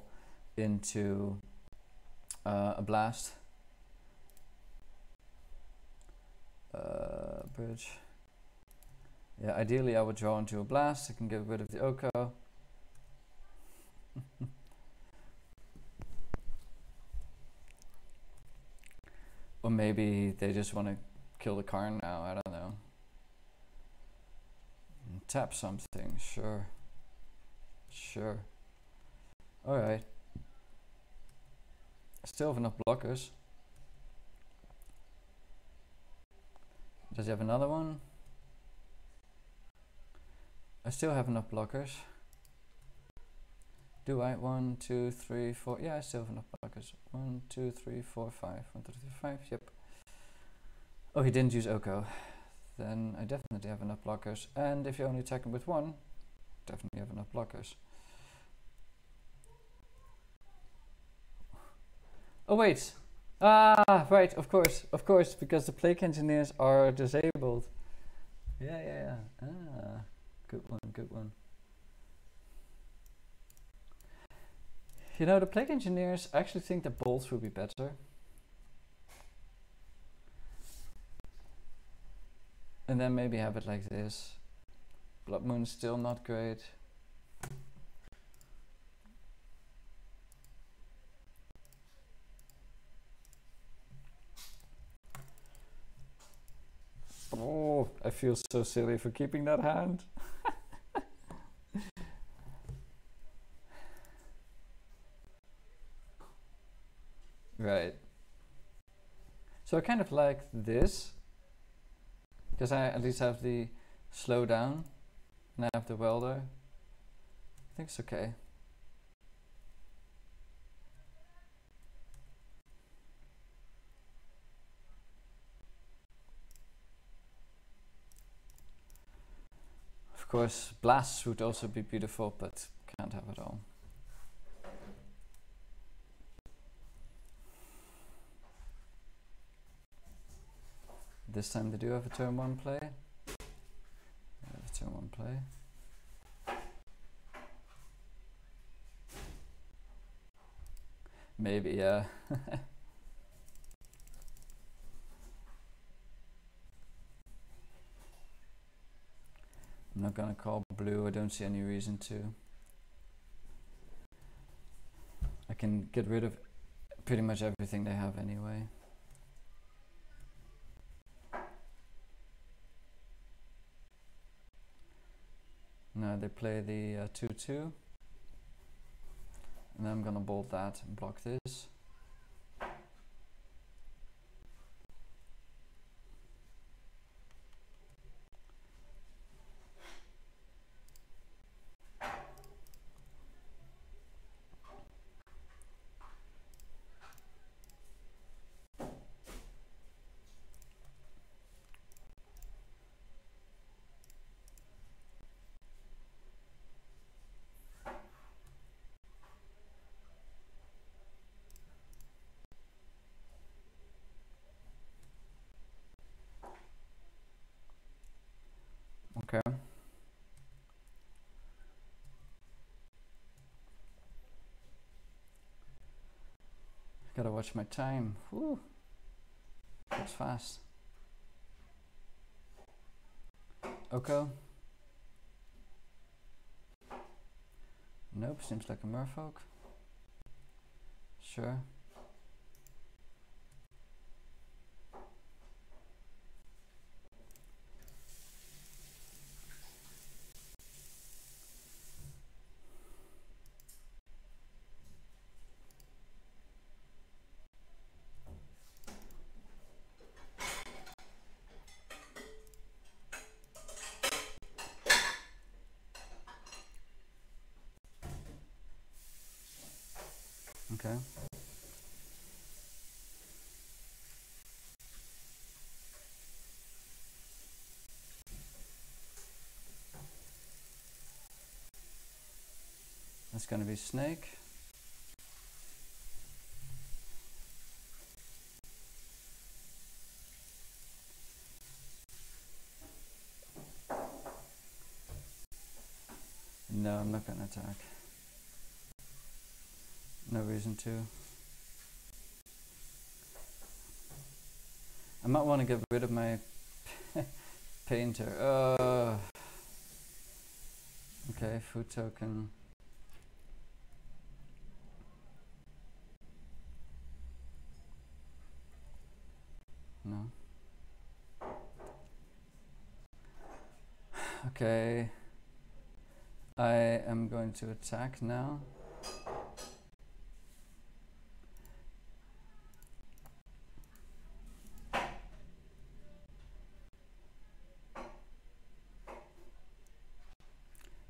into uh, a blast. Uh, bridge. Yeah, ideally I would draw into a blast. I can get rid of the Oko. Or maybe they just want to kill the Karn now. I don't know. Tap something, sure. Sure. Alright. Still have enough blockers. Does he have another one? I still have enough blockers. Do I? One, two, three, four. Yeah, I still have enough blockers. One, two, three, four, five. One, two, three, five. Yep. Oh, he didn't use Oko then I definitely have enough blockers. And if you only attack him with one, definitely have enough blockers. Oh wait! Ah, right, of course, of course, because the plague engineers are disabled. Yeah, yeah, yeah. Ah, good one, good one. You know, the plague engineers actually think that bolts would be better. and then maybe have it like this. Blood Moon still not great. Oh, I feel so silly for keeping that hand. right. So I kind of like this because I at least have the slow down and I have the welder. I think it's okay. Of course, blasts would also be beautiful, but can't have it all. This time they do have a turn one play. They have a turn one play. Maybe, yeah. I'm not gonna call blue, I don't see any reason to. I can get rid of pretty much everything they have anyway. Now they play the 2-2. Uh, and I'm gonna bolt that and block this. My time. Whew. That's fast. Oko. Nope, seems like a merfolk. Sure. Okay. That's going to be snake. No, I'm not going to attack. No reason to. I might want to get rid of my painter. Uh, okay, food token. No. Okay. I am going to attack now.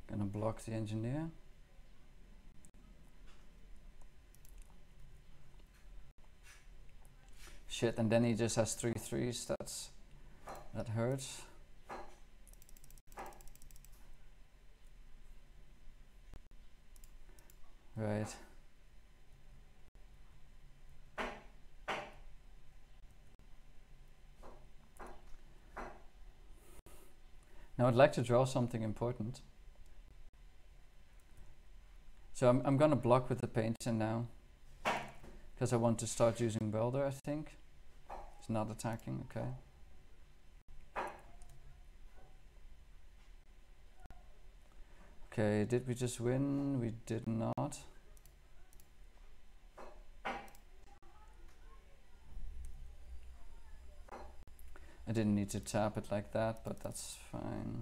Gonna block the engineer. Shit, and then he just has three threes. That's that hurts. Right. Now I'd like to draw something important. So I'm, I'm gonna block with the painter now because I want to start using welder I think. It's not attacking, okay. Okay, did we just win? We did not. I didn't need to tap it like that, but that's fine.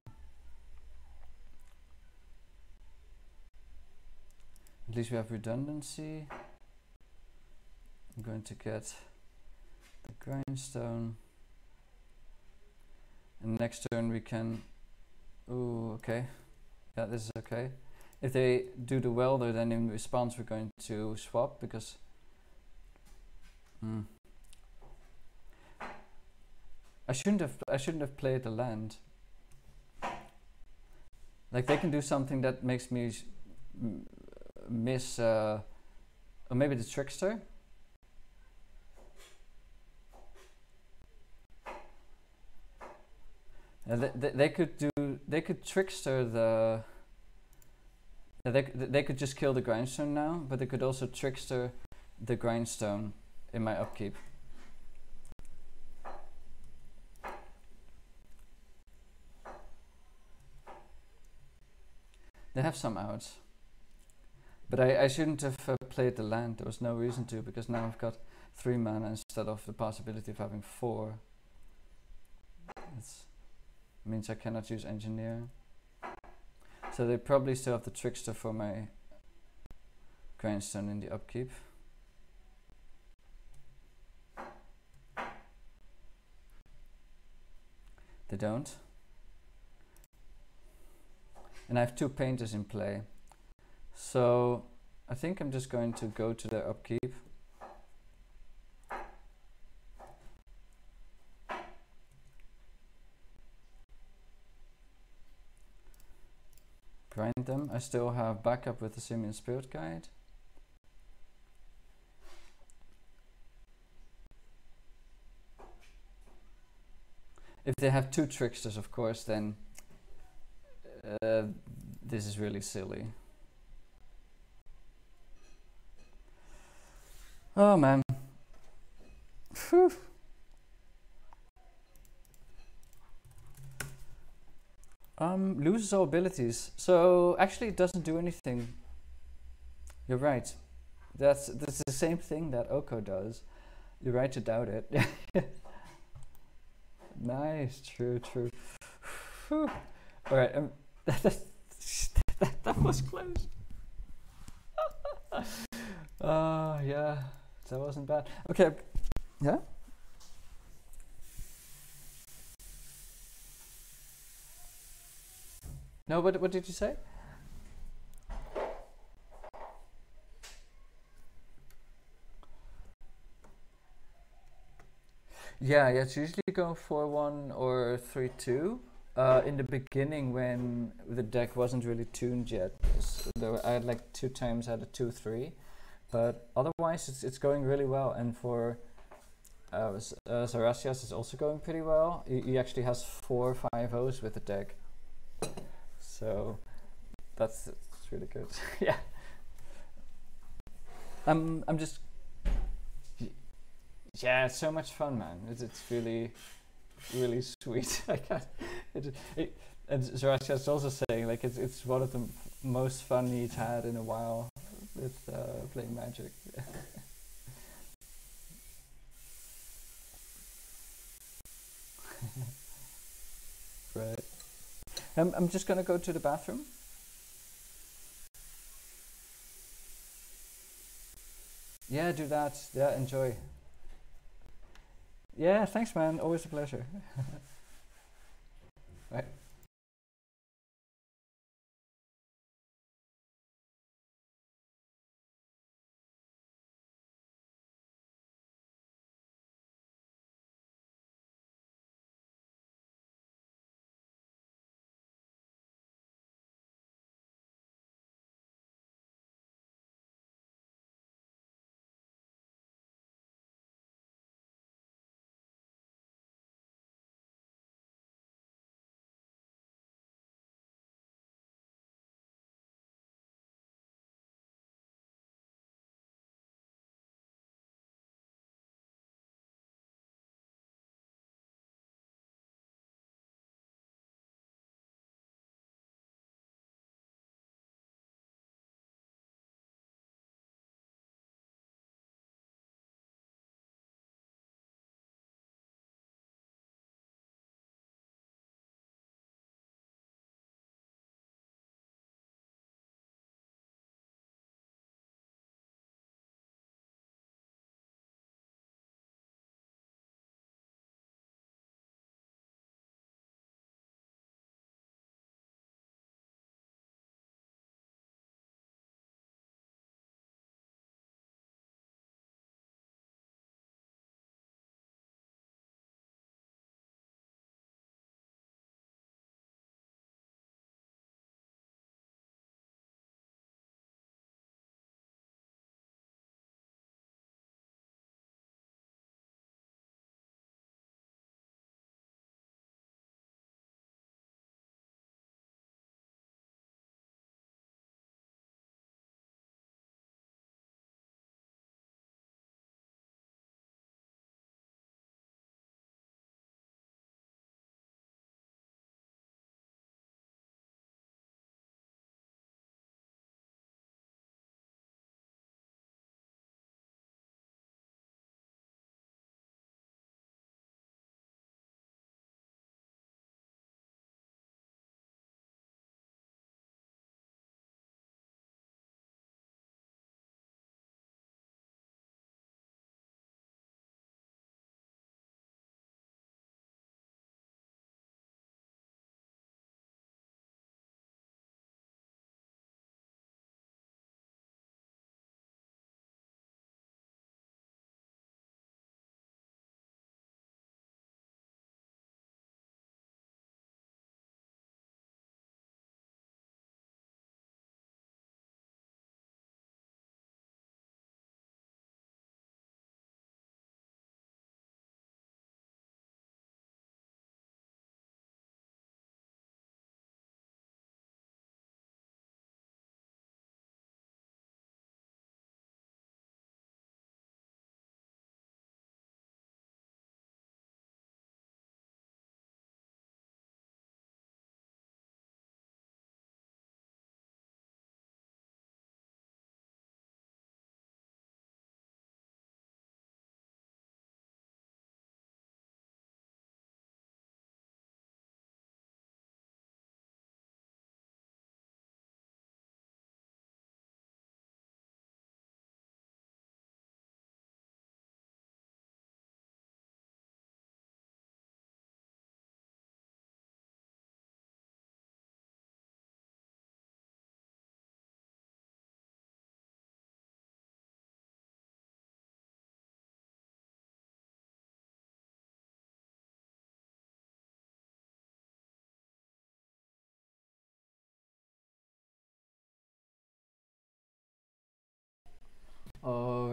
At least we have redundancy. I'm going to get the grindstone. And next turn we can... Ooh, okay. Yeah, this is okay. If they do the welder, then in response we're going to swap because... Hmm. I shouldn't have I shouldn't have played the land. Like they can do something that makes me miss uh, or maybe the trickster. Uh, they, they, they could do they could trickster the they, they could just kill the grindstone now, but they could also trickster the grindstone in my upkeep. They have some outs. But I, I shouldn't have uh, played the land. There was no reason to because now I've got three mana instead of the possibility of having four. It means I cannot use engineer. So they probably still have the trickster for my grindstone in the upkeep. They don't. And I have two painters in play. So I think I'm just going to go to their upkeep. Them. I still have backup with the Simian Spirit Guide. If they have two tricksters, of course, then uh, this is really silly. Oh man. Um, loses all abilities. So actually it doesn't do anything. You're right. That's that's the same thing that Oko does. You're right to doubt it. nice, true, true. Whew. All right. Um, that, that was close. uh, yeah, that wasn't bad. Okay, yeah. No, what, what did you say? Yeah, yeah, it's usually going 4-1 or 3-2. Uh, in the beginning when the deck wasn't really tuned yet. So there were, I had like two times out of two, three. But otherwise, it's, it's going really well. And for uh, uh, it's also going pretty well. He, he actually has four 5-0s with the deck. So that's, that's really good. yeah. I'm, I'm just yeah, it's so much fun, man. It's, it's really, really sweet. I can't. It, it, and also saying like it's it's one of the most fun he's had in a while with uh, playing Magic. right. Um, I'm just gonna go to the bathroom. Yeah, do that. Yeah, enjoy. Yeah, thanks, man. Always a pleasure.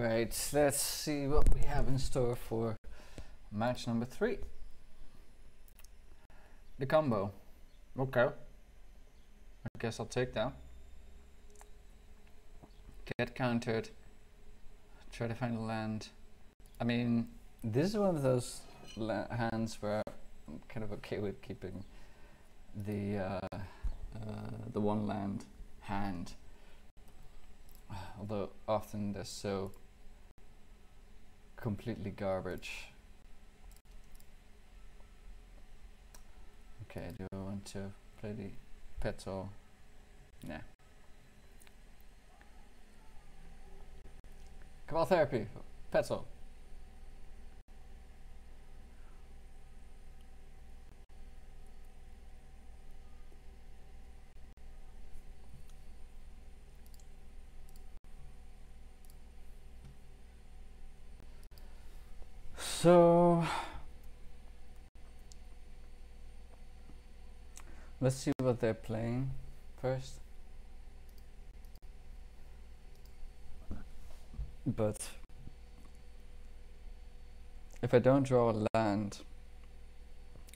Alright, let's see what we have in store for match number three. The combo. Okay. I guess I'll take that. Get countered. Try to find a land. I mean, this is one of those hands where I'm kind of okay with keeping the uh, uh, the one land hand. Although often they're so completely garbage. Okay, do I want to play the petal? Nah. Cabal therapy, petal. So let's see what they're playing first. But if I don't draw a land,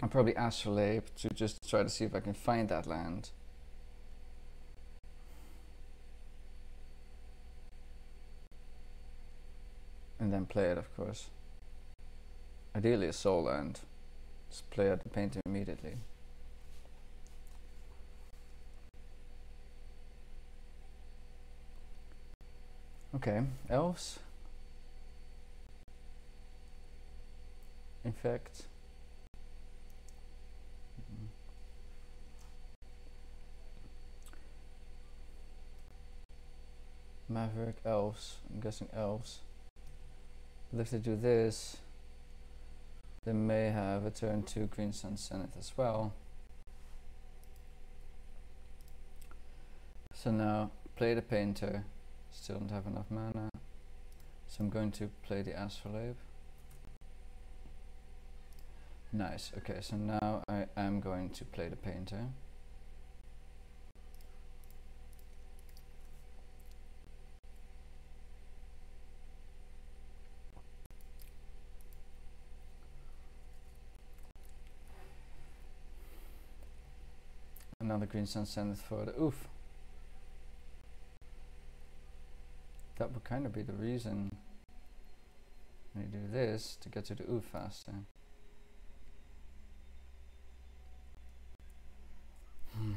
I'll probably astrolabe to just try to see if I can find that land. And then play it, of course. Ideally a Sol land. Just play out the painter immediately. Okay, elves. In fact, Maverick, elves. I'm guessing elves. But if they do this, they may have a turn 2 Green Sun Zenith as well. So now play the painter, still don't have enough mana. So I'm going to play the Astrolabe. Nice, okay, so now I am going to play the painter. Another green sun send for the Ouphe. That would kind of be the reason we do this to get to the Ouphe faster. Hmm.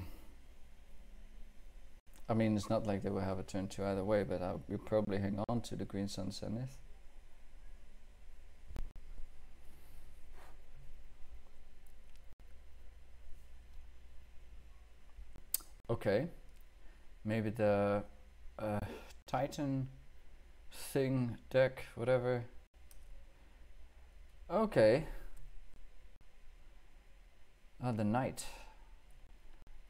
I mean, it's not like they will have a turn two either way, but I will probably hang on to the Green Sun Zenith. Okay. Maybe the Titan thing deck, whatever. Okay. Uh, the knight.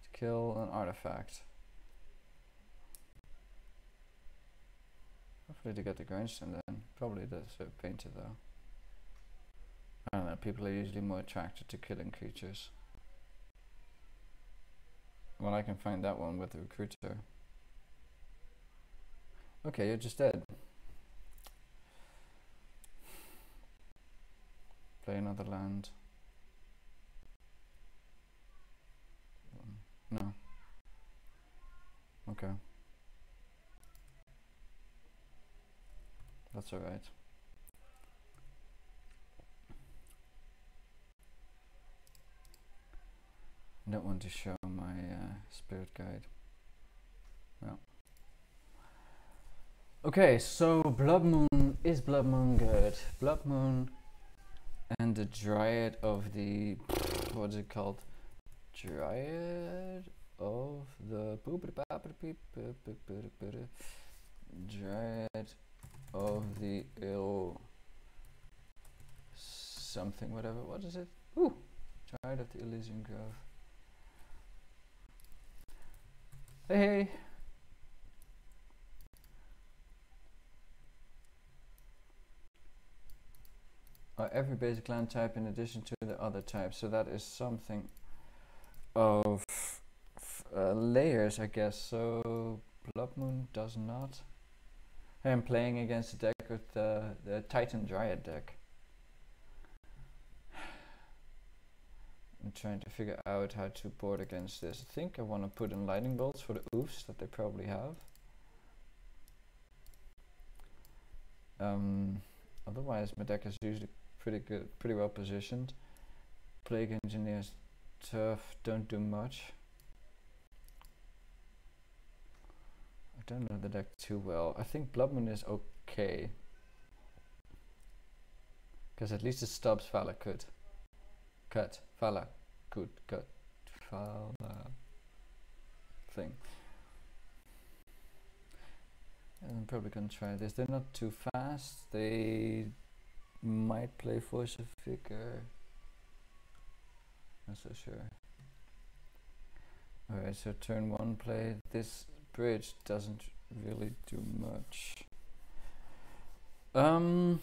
To kill an artifact. Hopefully to get the grindstone then. Probably the uh, painter though. I don't know, people are usually more attracted to killing creatures. Well, I can find that one with the recruiter. Okay, you're just dead. Play another land. No. Okay. That's alright. Don't want to show my uh, spirit guide. No. Okay, so Blood Moon is Blood Moon good? Blood Moon and the Dryad of the what is it called? Dryad of the Dryad of the ill something whatever. What is it? Ooh, Dryad of the Elysian Grove. Hey, hey. Uh, every basic land type in addition to the other types. So that is something of uh, layers, I guess. So Blood Moon does not. I'm playing against a deck deck with the, the Titan Dryad deck. I'm trying to figure out how to board against this. I think I want to put in lightning bolts for the Ouphes that they probably have. Um, otherwise, my deck is usually pretty good, pretty well positioned. Plague engineers, tough, don't do much. I don't know the deck too well. I think Blood Moon is okay. Because at least it stops Valakut. Cut. Vala good gut file thing. I'm probably gonna try this. They're not too fast. They might play force of Vigor. Not so sure. Alright, so turn one play. This bridge doesn't really do much. Um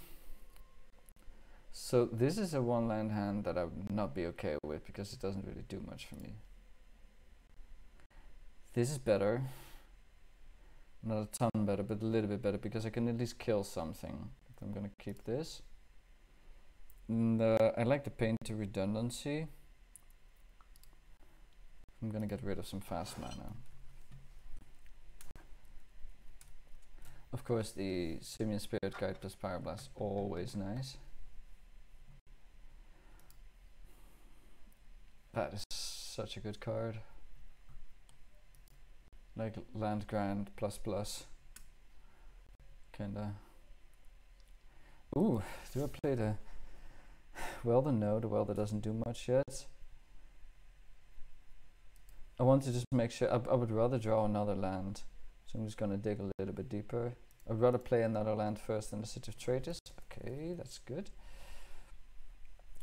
so this is a one land hand that I would not be okay with because it doesn't really do much for me. This is better. Not a ton better, but a little bit better because I can at least kill something. I'm gonna keep this. And uh, I like the painter redundancy. I'm gonna get rid of some fast mana. Of course, the Simian Spirit Guide plus Pyroblast always nice. That is such a good card. Like land grant plus plus. Kinda. Ooh, do I play the Welder? No, the Welder doesn't do much yet. I want to just make sure, I, I would rather draw another land. So I'm just gonna dig a little bit deeper. I'd rather play another land first than the City of Traitors. Okay, that's good.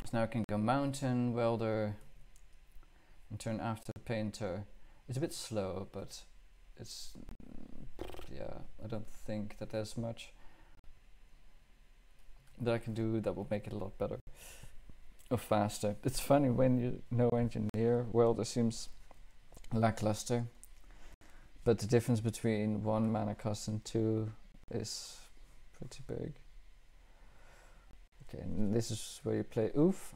So now I can go Mountain, Welder, and turn after painter. It's a bit slow, but it's yeah. I don't think that there's much that I can do that will make it a lot better or faster. It's funny when you know engineer. Well, there seems lackluster, but the difference between one mana cost and two is pretty big. Okay, and this is where you play Ouphe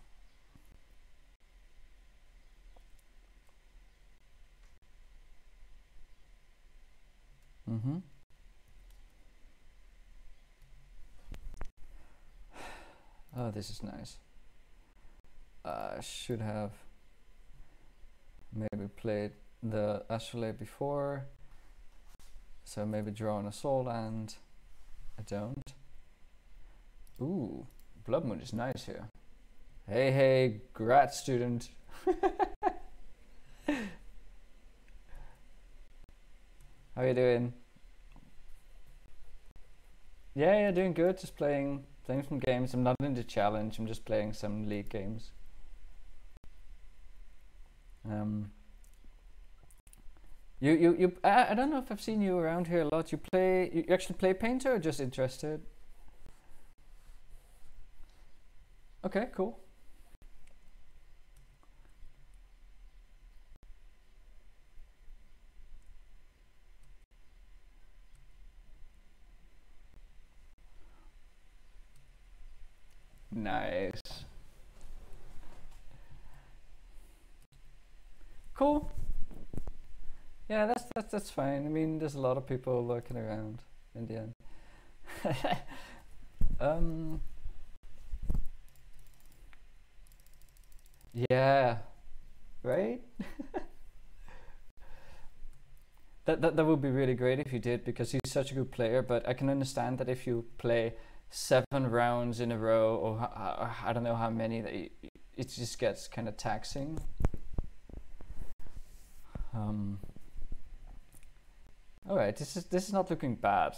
Mm-hmm. Oh, this is nice. I should have maybe played the Astrolabe before. So maybe drawn a soul and I don't. Ooh, Blood Moon is nice here. Hey, hey, grad student. How are you doing? Yeah, yeah, doing good. Just playing playing some games. I'm not in the challenge. I'm just playing some league games. Um. You you you. I, I don't know if I've seen you around here a lot. You play. You actually play Painter, or just interested? Okay, cool. Nice. Cool. Yeah, that's that's that's fine. I mean, there's a lot of people lurking around in the end. um. Yeah. Right. that, that that would be really great if you did because he's such a good player. But I can understand that if you play seven rounds in a row, or I don't know how many, that it just gets kind of taxing. Um, all right, this is this is not looking bad.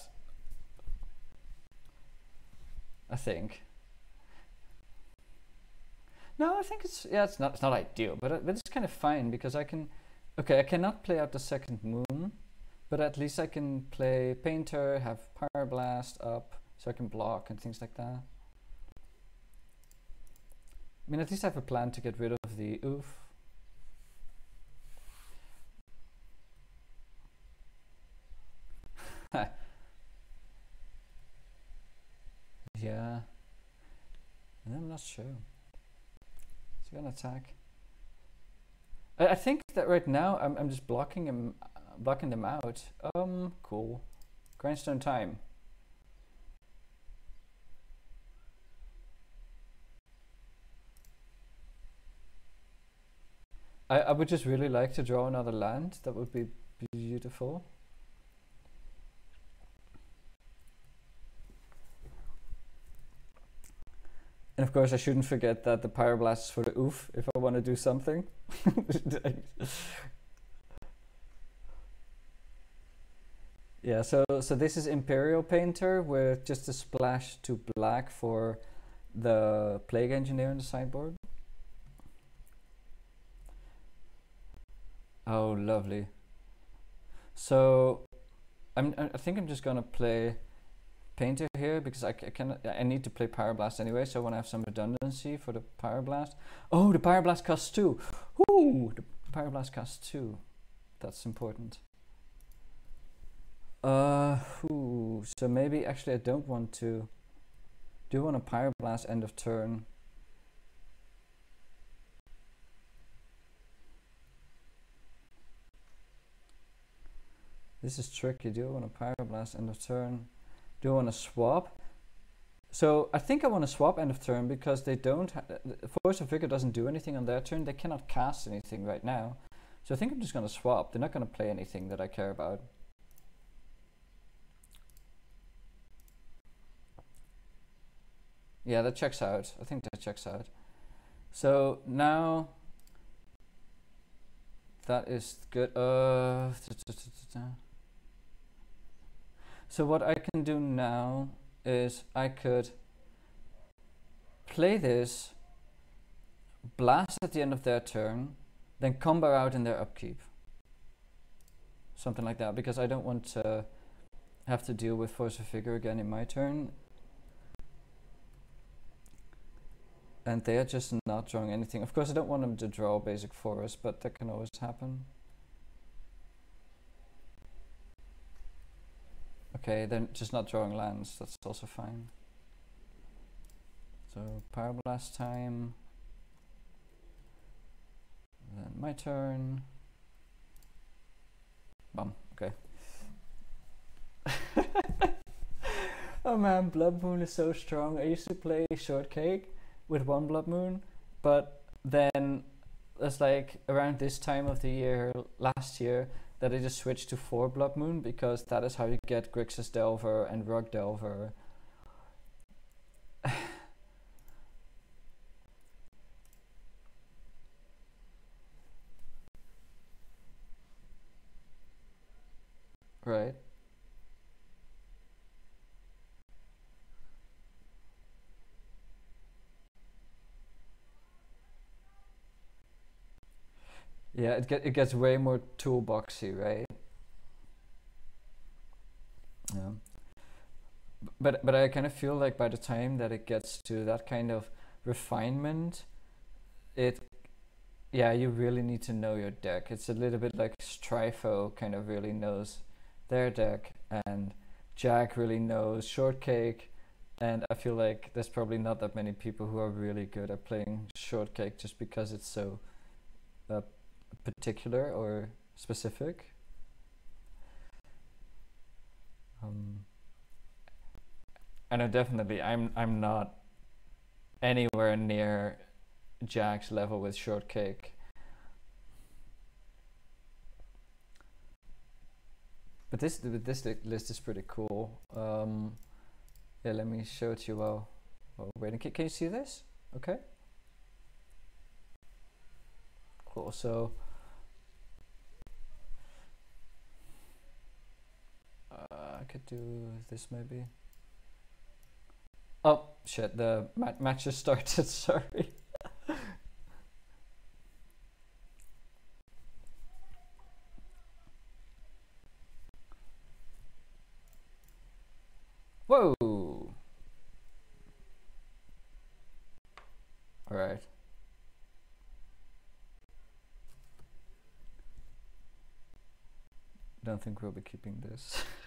I think. No, I think it's yeah, it's not it's not ideal, but but it's kind of fine because I can. Okay, I cannot play out the second moon, but at least I can play painter, have pyroblast up, so I can block and things like that. I mean, at least I have a plan to get rid of the Ouphe. not sure. Is he gonna attack? I, I think that right now I'm I'm just blocking him, uh, blocking them out. Um, cool. Grindstone time. I, I would just really like to draw another land. That would be beautiful. And of course, I shouldn't forget that the Pyroblast is for the Ouphe if I want to do something. yeah, so so this is Imperial Painter with just a splash to black for the Plague Engineer in the sideboard. Oh, lovely. So, I'm, I think I'm just gonna play Painter here because I, I can I need to play Pyroblast anyway, so I want to have some redundancy for the Pyroblast. Oh, the Pyroblast costs two. Ooh, the Pyroblast costs two. That's important. Uh, ooh, so maybe actually I don't want to. Do want a Pyroblast end of turn? This is tricky. Do I want a Pyroblast end of turn? Do I want to swap? So I think I want to swap end of turn because they don't. Force of Vigor doesn't do anything on their turn. They cannot cast anything right now. So I think I'm just going to swap. They're not going to play anything that I care about. Yeah, that checks out. I think that checks out. So now that is good. Uh, so what I can do now is I could play this, blast at the end of their turn, then combo out in their upkeep. Something like that, because I don't want to have to deal with Force of Vigor again in my turn. And they are just not drawing anything. Of course, I don't want them to draw basic forest, but that can always happen. Okay, then just not drawing lands, that's also fine. So Pyroblast time. Then my turn. Bum, okay. oh man, Blood Moon is so strong. I used to play Shortcake with one Blood Moon, but then it's like around this time of the year last year that I just switched to 4 Blood Moon because that is how you get Grixis Delver and Rug Delver. right. Yeah, it get it gets way more toolboxy, right? Yeah. But but I kind of feel like by the time that it gets to that kind of refinement, it yeah, you really need to know your deck. It's a little bit like Stryfo kind of really knows their deck and Jack really knows Shortcake and I feel like there's probably not that many people who are really good at playing Shortcake just because it's so particular or specific. Um, I know definitely I'm I'm not anywhere near Jack's level with shortcake. But this this list is pretty cool. Um, yeah, let me show it to you while, while waiting. Can, can you see this? Okay. Cool. So uh, I could do this maybe. Oh shit! The mat match just started. Sorry. Whoa! All right. don't think we'll be keeping this.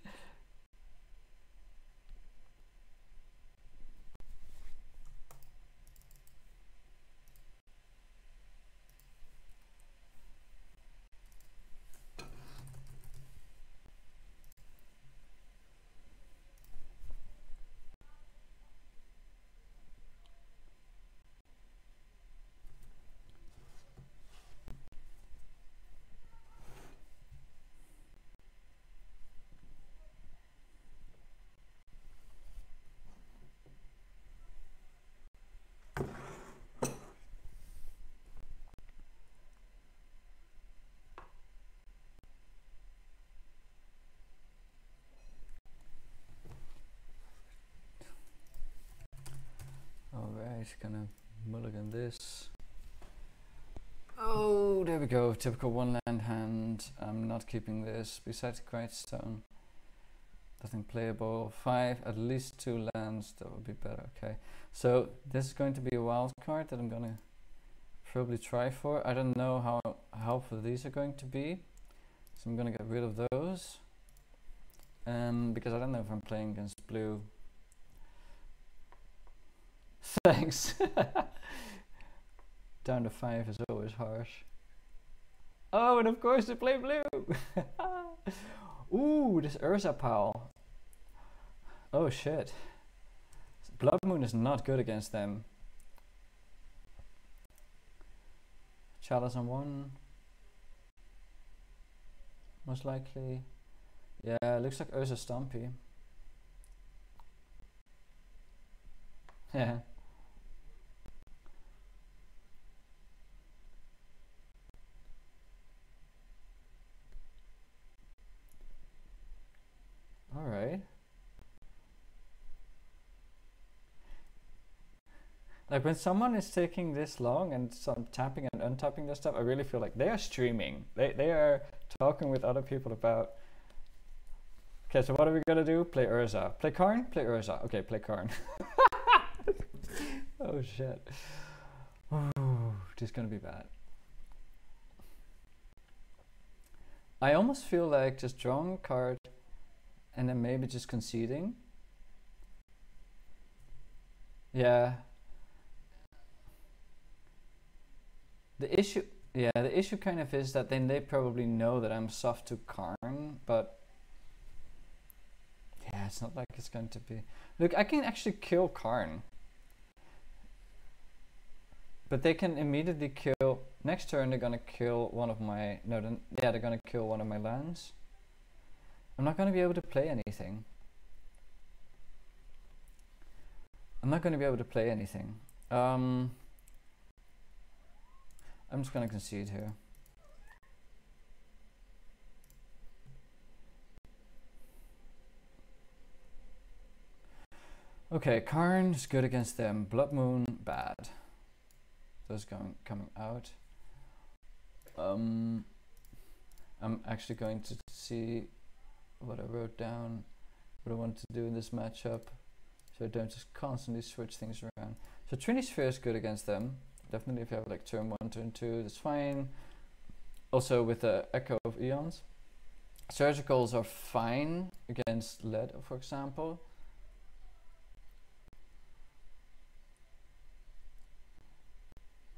Alright, gonna mulligan this. Oh, there we go. Typical one land hand. I'm not keeping this. Besides the Grindstone. Nothing playable. Five, at least two lands. That would be better. Okay. So this is going to be a wild card that I'm gonna probably try for. I don't know how helpful these are going to be. So I'm gonna get rid of those. Um, because I don't know if I'm playing against blue. Thanks. Down to five is always harsh. Oh, and of course they play blue. Ooh, this Urza pal. Oh shit. Blood Moon is not good against them. Chalice on one. Most likely. Yeah, looks like Urza Stompy. Yeah. All right. Like when someone is taking this long and some tapping and untapping their stuff, I really feel like they are streaming. They they are talking with other people about. Okay, so what are we gonna do? Play Urza. Play Karn? Play Urza. Okay, play Karn. oh shit. Ooh, this is gonna be bad. I almost feel like just drawing a card and then maybe just conceding. Yeah. The issue, yeah, the issue kind of is that then they probably know that I'm soft to Karn, but yeah, it's not like it's going to be. Look, I can actually kill Karn. But they can immediately kill, next turn they're gonna kill one of my, no, then, yeah, they're gonna kill one of my lands. I'm not going to be able to play anything. I'm not going to be able to play anything. Um, I'm just going to concede here. Okay, Karn is good against them. Blood Moon, bad. Those going coming out. Um, I'm actually going to see what I wrote down, what I want to do in this matchup, so I don't just constantly switch things around. So Trinity Sphere is good against them. Definitely if you have like turn 1, turn 2, that's fine. Also with the Echo of Eons. Surgicals are fine against lead, for example.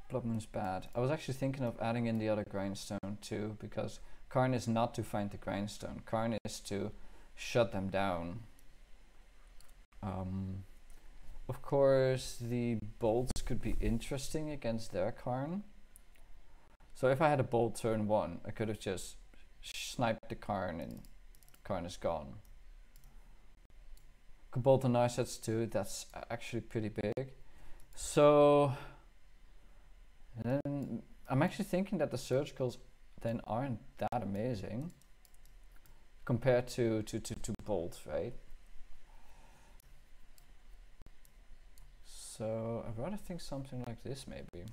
Blood Moon's bad. I was actually thinking of adding in the other grindstone too, because Karn is not to find the grindstone. Karn is to shut them down. Um, of course, the bolts could be interesting against their Karn. So if I had a bolt turn one, I could have just sniped the Karn and Karn is gone. Could bolt on sets too, that's actually pretty big. So then I'm actually thinking that the surgicals then aren't that amazing compared to, to, to, to Bolt, right? So I'd rather think something like this maybe.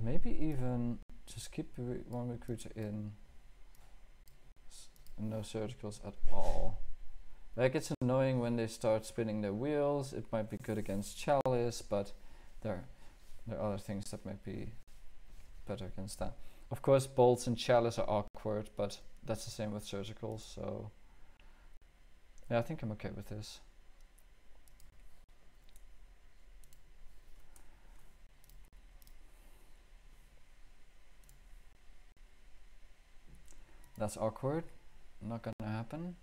Maybe even just keep one recruiter in no surgicals at all. Like it's annoying when they start spinning their wheels. It might be good against Chalice, but there, there are other things that might be better against that. Of course, bolts and Chalice are awkward, but that's the same with surgicals. So yeah, I think I'm okay with this. That's awkward. Not gonna happen.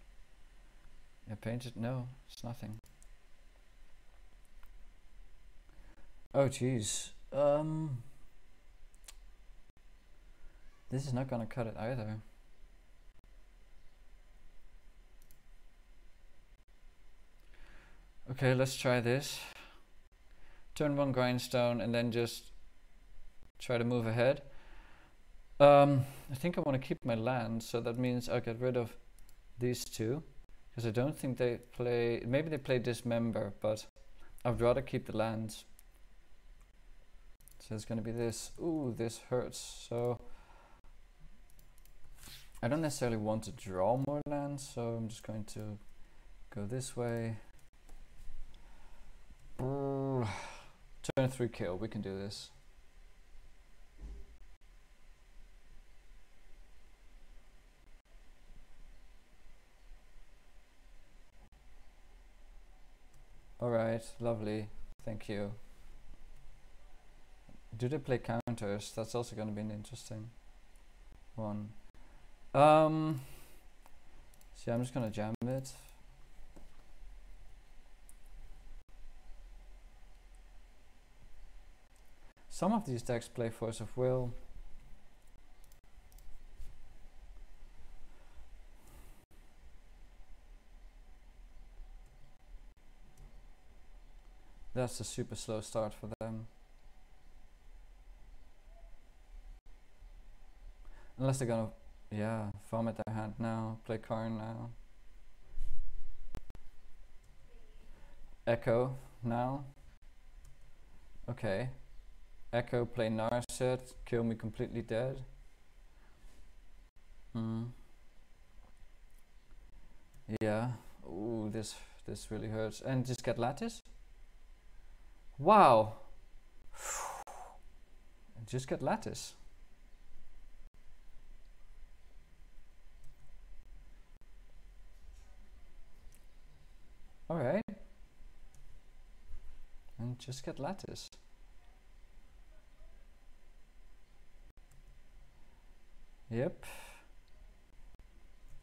Yeah, painted? No, it's nothing. Oh, jeez. Um, this is not gonna cut it either. Okay, let's try this. Turn one grindstone and then just try to move ahead. Um, I think I want to keep my land, so that means I'll get rid of these two. Because I don't think they play... Maybe they play Dismember, but I'd rather keep the lands. So it's going to be this. Ooh, this hurts. So I don't necessarily want to draw more lands, so I'm just going to go this way. Brrr. Turn 3 kill, we can do this. Alright, lovely. Thank you. Do they play counters? That's also going to be an interesting one. Um, see, I'm just going to jam it. Some of these decks play Force of Will. That's a super slow start for them. Unless they're gonna, yeah, vomit their hand now, play Karn now. Echo now. Okay. Echo play Narset, kill me completely dead. Hmm. Yeah. Ooh, this this really hurts. And just get lattice? Wow. just get lattice. Alright. And just get lattice. Yep.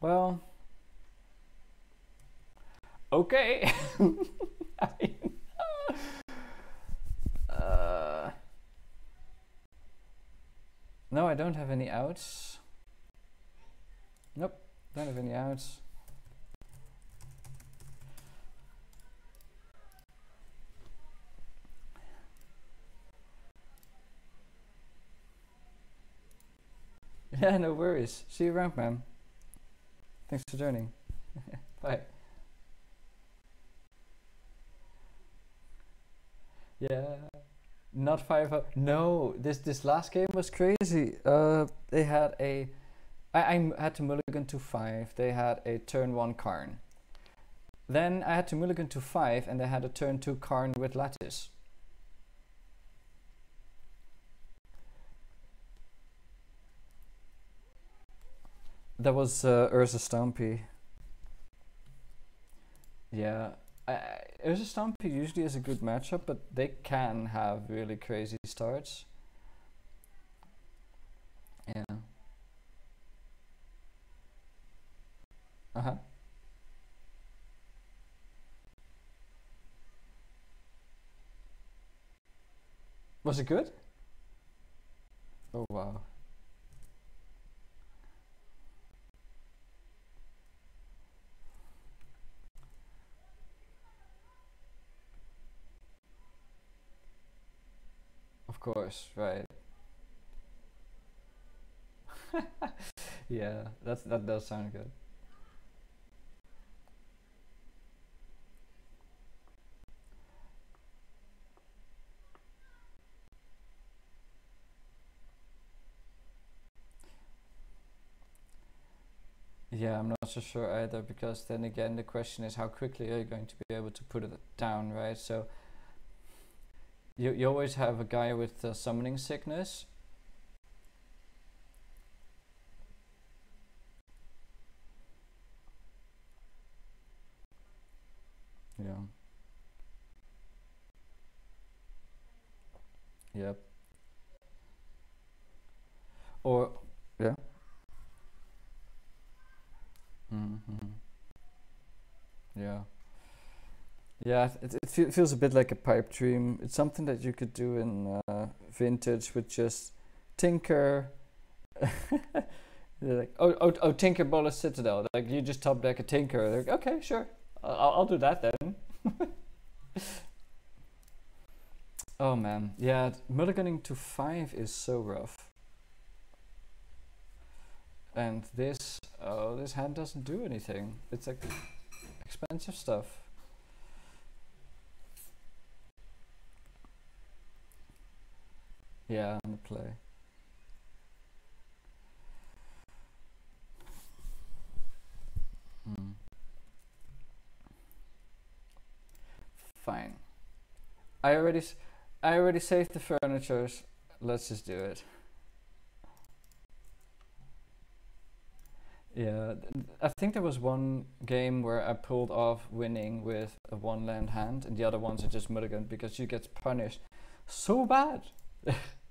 Well. Okay. uh, no, I don't have any outs. Nope, don't have any outs. Yeah, no worries. See you around, man. Thanks for joining. Bye. Yeah. Not five up. No, this this last game was crazy. Uh, they had a. I, I had to mulligan to five. They had a turn one Karn. Then I had to mulligan to five, and they had a turn two Karn with lattice. That was uh, Urza Stompy. Yeah, I, Urza Stompy usually is a good matchup, but they can have really crazy starts. Yeah. Uh huh. Was it good? Oh wow. Course, right. yeah, that's that does sound good. Yeah, I'm not so sure either because then again the question is how quickly are you going to be able to put it down, right? So you, you always have a guy with uh, summoning sickness. Yeah. Yep. Or yeah. Mm -hmm. Yeah. Yeah, it, it feels a bit like a pipe dream. It's something that you could do in uh, vintage with just tinker. like, oh, oh, oh, Tinker Bolas Citadel. Like you just top deck a tinker. Like, okay, sure, I'll, I'll do that then. oh man, yeah, mulliganing to five is so rough. And this, oh, this hand doesn't do anything. It's like expensive stuff. Yeah, on the play. Hmm. Fine. I already, I already saved the furnitures. Let's just do it. Yeah, I think there was one game where I pulled off winning with a one land hand, and the other ones are just mulligan because you get punished so bad.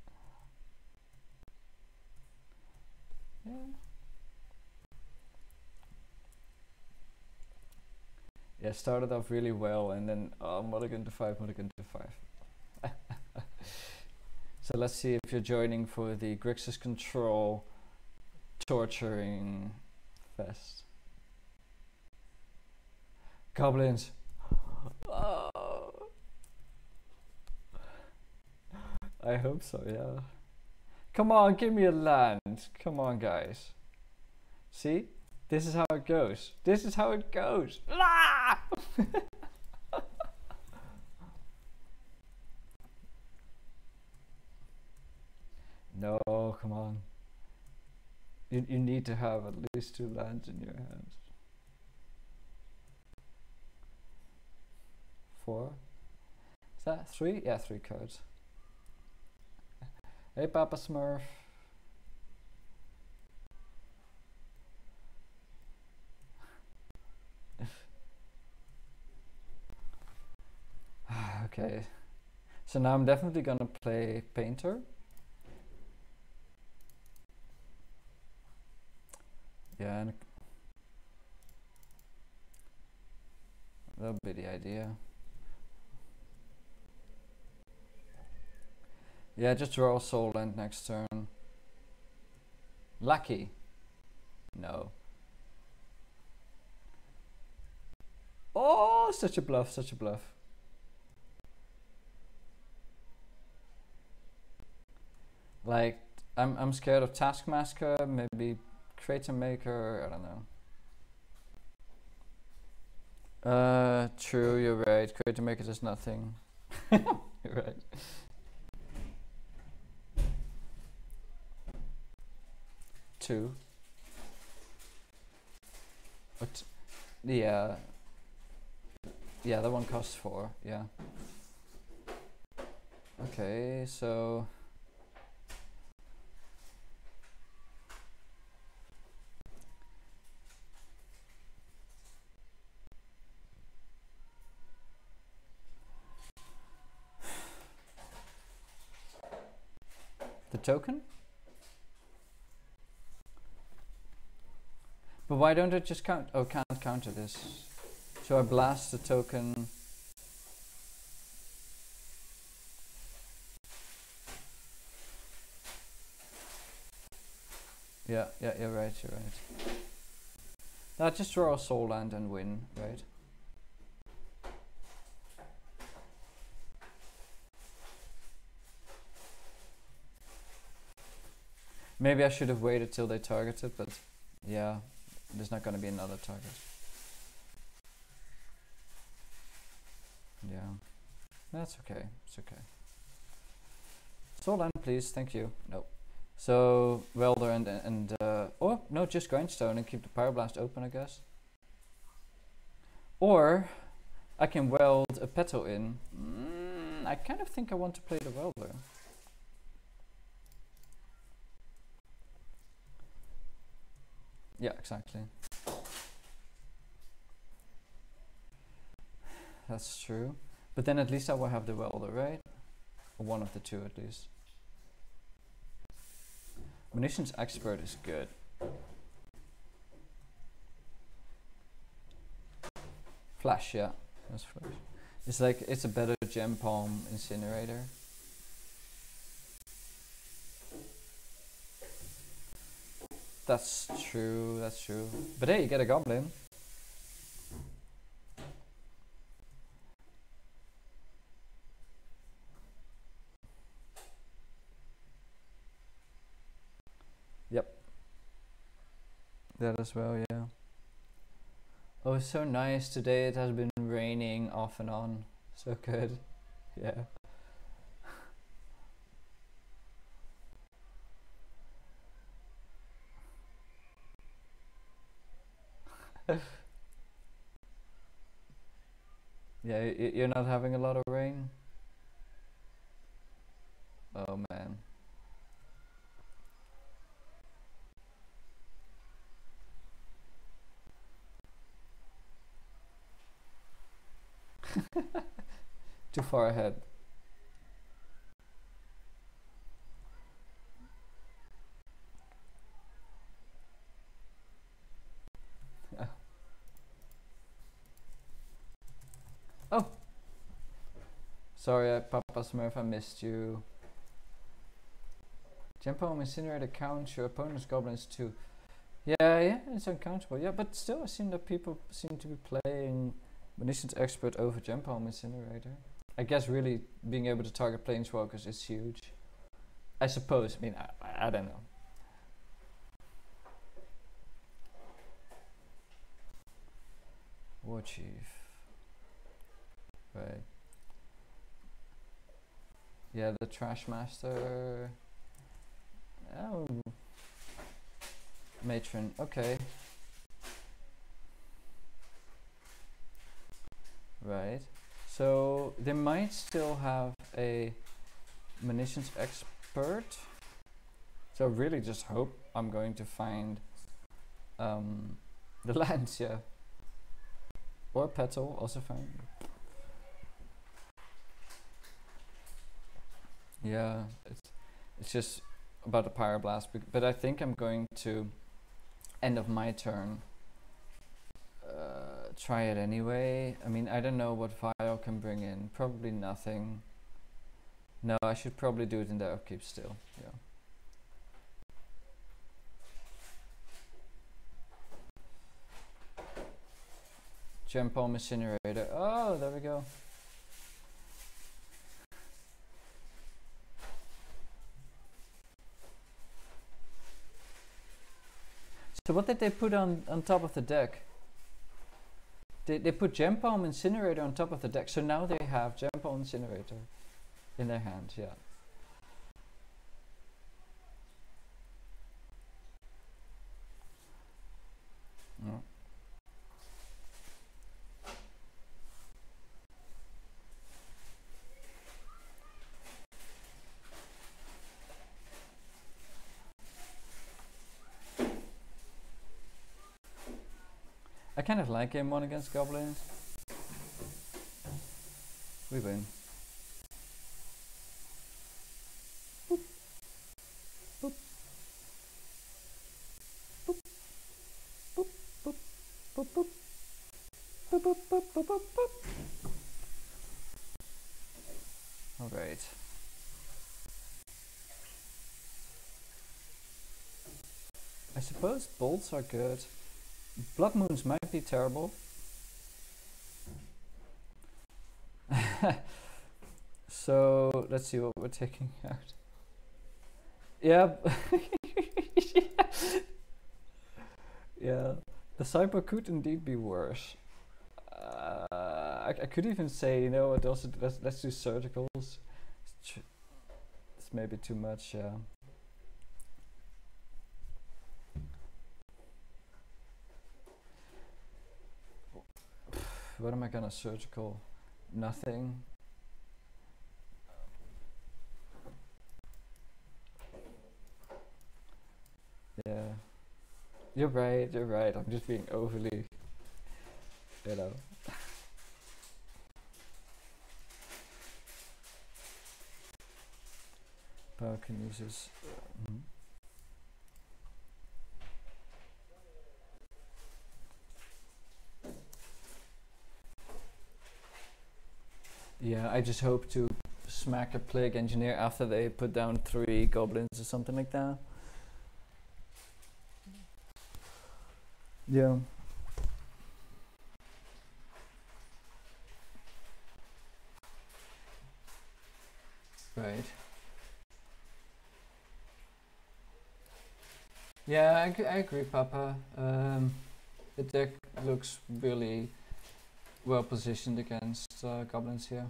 yeah. Started off really well, and then uh, mulligan to five, mulligan to five. so let's see if you're joining for the Grixis Control torturing fest. Goblins. Oh. I hope so, yeah. Come on, give me a land. Come on, guys. See? This is how it goes. This is how it goes. No, come on. You, you need to have at least two lands in your hands. Four? Is that three? Yeah, three cards. Hey, Papa Smurf. Okay. So now I'm definitely gonna play Painter. Yeah, and that'll be the idea. Yeah, just draw Sol land next turn. Lucky. No. Oh, such a bluff, such a bluff. Like, I'm, I'm scared of Taskmaster, maybe Creator Maker, I don't know. Uh, true, you're right. Creator Maker does nothing. you're right. Two. What? Yeah. Yeah, that one costs four. Yeah. Okay, so. Token? But why don't I just count? Oh, can't counter this. So I blast the token. Yeah, yeah, you're right, you're right. Now just draw a Sol land and win, right? Maybe I should have waited till they targeted, but yeah, there's not going to be another target. Yeah, that's okay. It's okay. Sol land, please. Thank you. No. So welder and and uh, oh no, just grindstone and keep the pyroblast open, I guess. Or I can weld a petal in. Mm, I kind of think I want to play the welder. Yeah, exactly. That's true. But then at least I will have the welder, right? Or one of the two at least. Munitions expert is good. Flash, yeah. That's flash. It's like it's a better gempalm incinerator. That's true, that's true. But hey, you get a goblin. Yep. That as well, yeah. Oh, it's so nice today. It has been raining off and on. So good. Yeah. yeah, you're not having a lot of rain? Oh man. Too far ahead. Oh! Sorry, uh, Papa Smurf, I missed you. Gempalm incinerator counts your opponent's goblins too. Yeah, yeah, it's uncountable. Yeah, but still, I seem that people seem to be playing Munitions Expert over Gempalm Incinerator. I guess really being able to target planeswalkers is huge. I suppose. I mean, I, I don't know. War Chief. Right. Yeah, the Trash Master. Oh. Matron, okay. Right. So they might still have a munitions expert. So really just hope I'm going to find um, the Lancia. Or Petal, also fine. Yeah, it's, it's just about the Pyroblast, but I think I'm going to, end of my turn, uh, try it anyway. I mean, I don't know what Vial can bring in. Probably nothing. No, I should probably do it in the upkeep still. Yeah. Gempalm incinerator. Oh, there we go. So what did they put on, on top of the deck? They, they put Gempalm Incinerator on top of the deck, so now they have Gem Palm Incinerator in their hand, yeah. I kind of like game one against goblins. We win. All right. I suppose bolts are good. Blood moons might be terrible. so let's see what we're taking out. Yeah. yeah. The cyber could indeed be worse. Uh, I, I, could even say, you know what, also let's, let's do surgicals. It's, it's maybe too much, yeah. What am I gonna surgical? Nothing. Yeah. You're right, you're right. I'm just being overly, you know. Power can use this. Mm -hmm. Yeah, I just hope to smack a plague engineer after they put down three goblins or something like that. Yeah. Right. Yeah, I, I agree, Papa. Um, the deck looks really well positioned against uh, goblins here.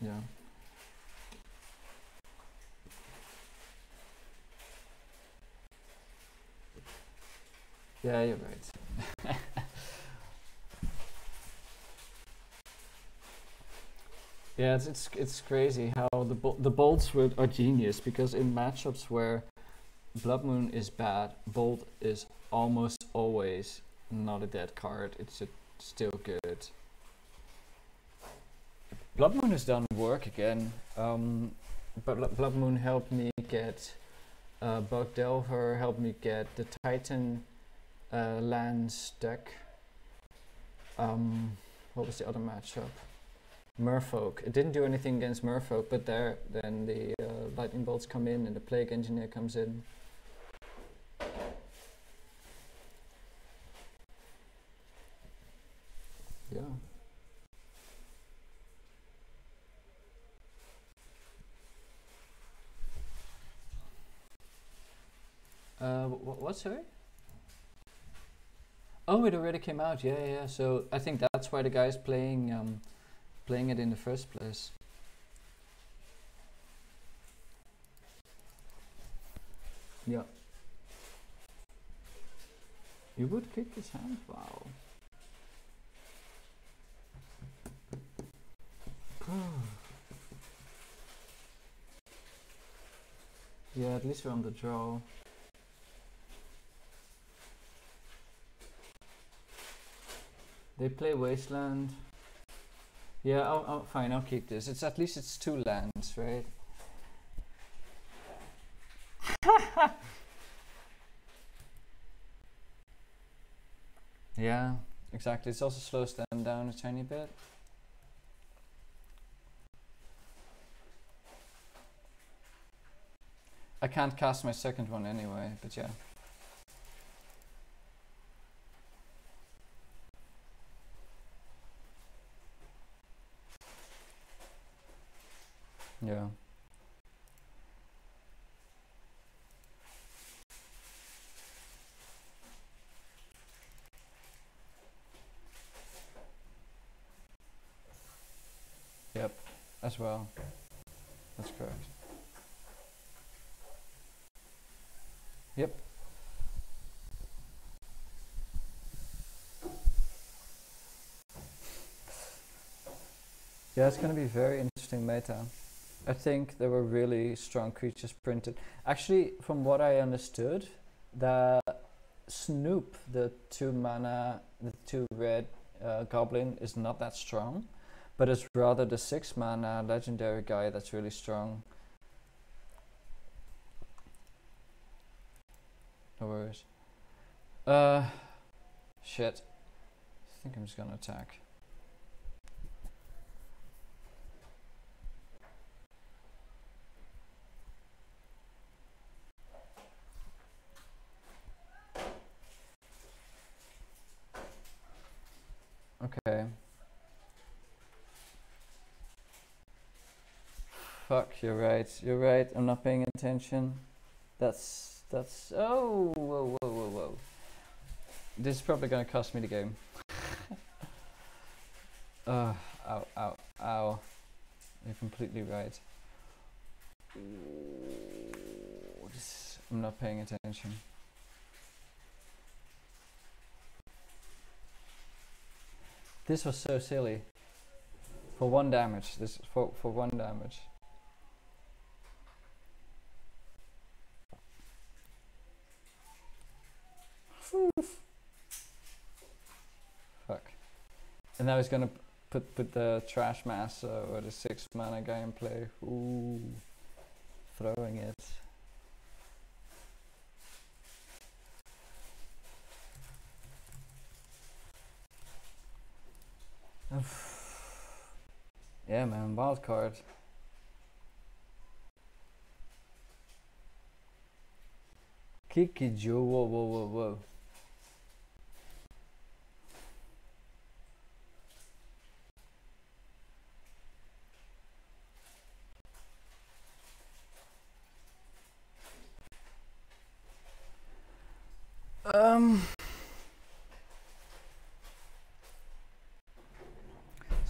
Yeah. Yeah, you're right. Yeah, it's it's, it's crazy how the bol- the bolts were are genius because in matchups where Blood Moon is bad, Bolt is almost always not a dead card. It's just still good. Blood Moon has done work again. Um, but Blood Moon helped me get uh, Bug Delver, helped me get the Titan uh, lands deck. Um, what was the other matchup? Merfolk. It didn't do anything against Merfolk, but there, then the uh, lightning bolts come in and the plague engineer comes in. Yeah. Wh- what's sorry? Oh, it already came out. Yeah, yeah. yeah. So I think that's why the guy's playing um, playing it in the first place. Yeah. You would kick his hand? Wow. yeah, at least we're on the draw. They play Wasteland. Yeah, I'll, fine, I'll keep this. It's at least it's two lands, right? yeah, exactly. It also slows them down a tiny bit. I can't cast my second one anyway, but yeah. Yeah. Yep, as well. That's correct. Yep. Yeah, it's going to be very interesting meta. I think there were really strong creatures printed. Actually, from what I understood, the Snoop, the two mana, the two red uh, goblin, is not that strong, but it's rather the six mana legendary guy that's really strong. No worries. Uh, shit. I think I'm just gonna attack. Okay. Fuck, you're right. You're right. I'm not paying attention. That's that's oh whoa whoa whoa whoa. This is probably gonna cost me the game. uh, ow ow ow. You're completely right. Ooh, this, I'm not paying attention. This was so silly. For one damage. This for for one damage. Fuck. And now he's gonna put put the trash mass uh, or the six mana guy in play. Ooh, throwing it. yeah, man, wild card. Kikijiki, whoa, whoa, whoa, whoa. Um.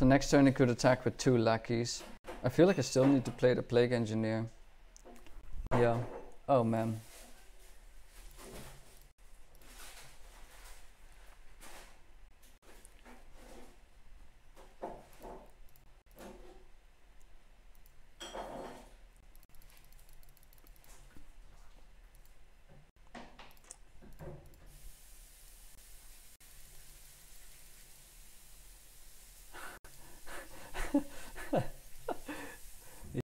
So next turn he could attack with two lackeys. I feel like I still need to play the Plague Engineer. Yeah. Oh man.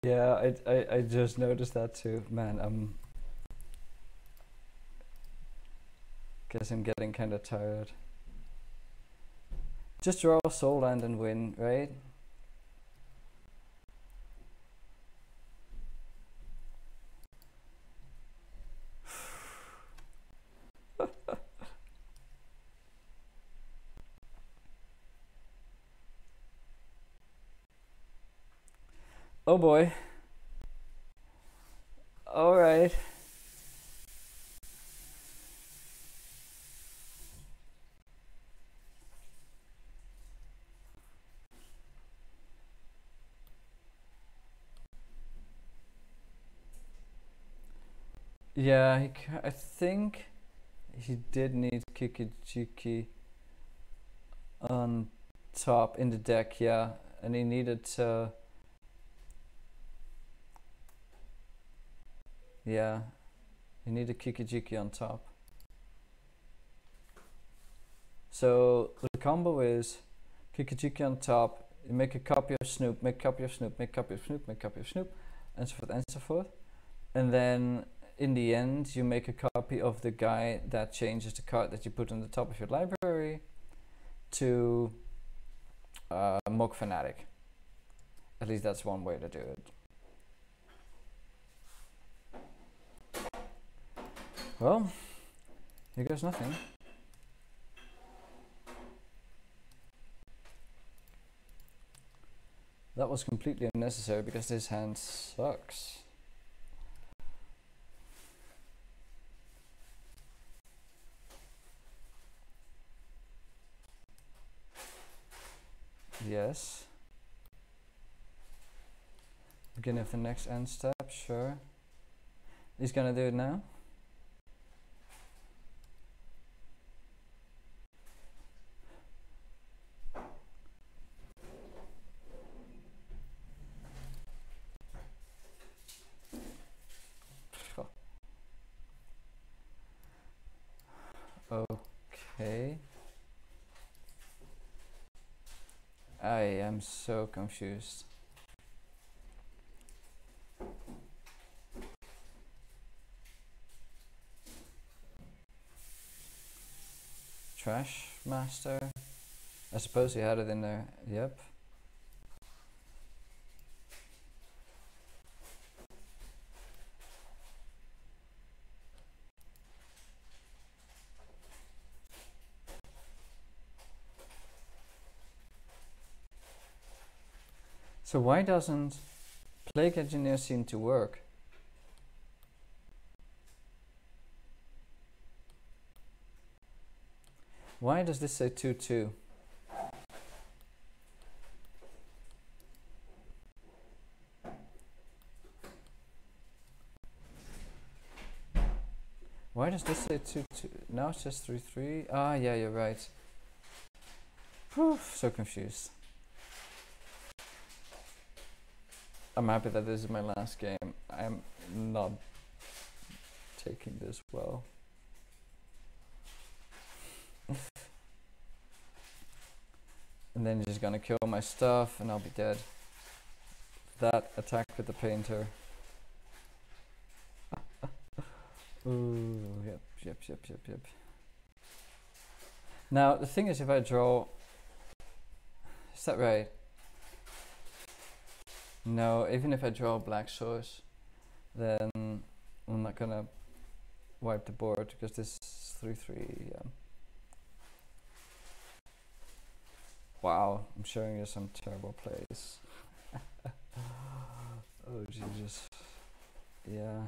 Yeah, I, I, just noticed that too. Man, I'm guess I'm getting kind of tired. Just draw a Sol land and win, right? oh boy. All right. Yeah, I think he did need Kikijiki on top in the deck, yeah, and he needed to. Yeah, you need a Kikijiki on top. So the combo is Kikijiki on top, you make a copy of Snoop, make a copy of Snoop, make a copy of Snoop, make a copy of Snoop, and so forth and so forth. And then in the end, you make a copy of the guy that changes the card that you put on the top of your library to uh, Fanatic. At least that's one way to do it. Well, here goes nothing. That was completely unnecessary because this hand sucks. Yes. Beginning of the next end step, sure. He's gonna do it now. Okay. I am so confused. Trash master? I suppose he had it in there. Yep. So why doesn't Plague Engineer seem to work? Why does this say 2-2? Why does this say 2-2? Now it's just 3-3? Ah, yeah, you're right. Whew, so confused. I'm happy that this is my last game. I'm not taking this well. and then he's gonna kill my stuff and I'll be dead. That attack with the painter. Ooh, yep, yep, yep, yep, yep. Now, the thing is, if I draw... Is that right? No, even if I draw a black source, then I'm not gonna wipe the board because this is 3-3, yeah. Wow, I'm showing you some terrible plays. oh Jesus. Yeah.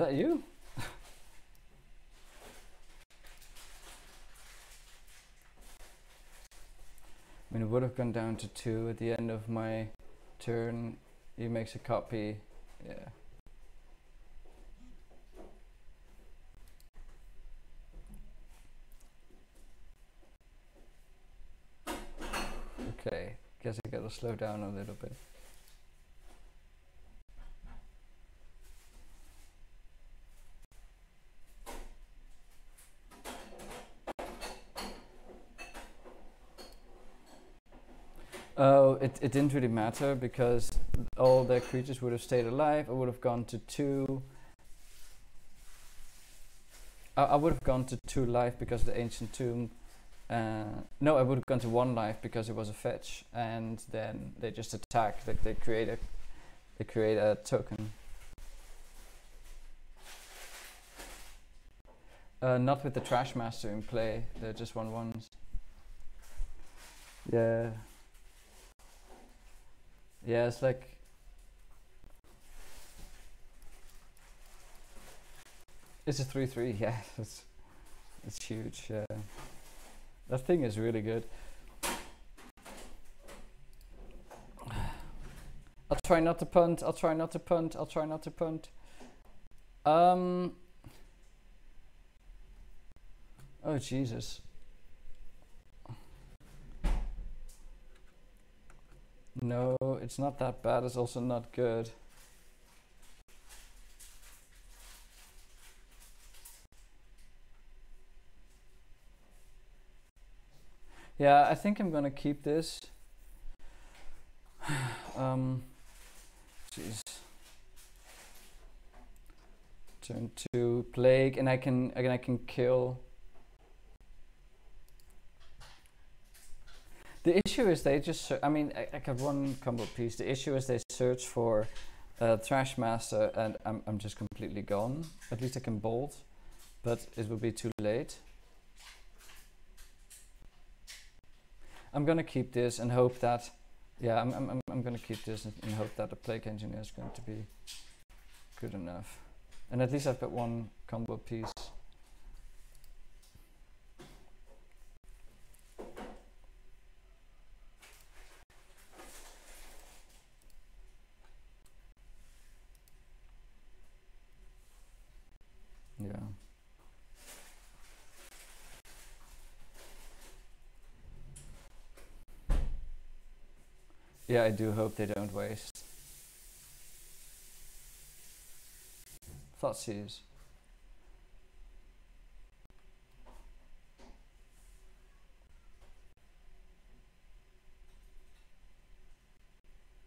that you? I mean, it would have gone down to two at the end of my turn. He makes a copy. Yeah. Okay, guess I gotta slow down a little bit. Oh, it, it didn't really matter because all their creatures would have stayed alive. I would have gone to two. I, I would have gone to two life because the ancient tomb. Uh, no, I would have gone to one life because it was a fetch, and then they just attack. Like they create a, they create a token. Uh, not with the trash master in play. They're just one ones. Yeah. Yeah, it's like it's a three three. Yeah, it's it's huge. Yeah, that thing is really good. I'll try not to punt. I'll try not to punt. I'll try not to punt. Um. Oh Jesus. No, it's not that bad. It's also not good. Yeah, I think I'm gonna keep this. um, jeez. Turn to plague, and I can again I can kill The issue is they just, I mean, I, I got one combo piece. The issue is they search for uh, Master and I'm, I'm just completely gone. At least I can bolt, but it will be too late. I'm gonna keep this and hope that, yeah, I'm, I'm, I'm gonna keep this and, and hope that the Plague Engineer is going to be good enough. And at least I've got one combo piece. Yeah. Yeah, I do hope they don't waste. Thoughtseize.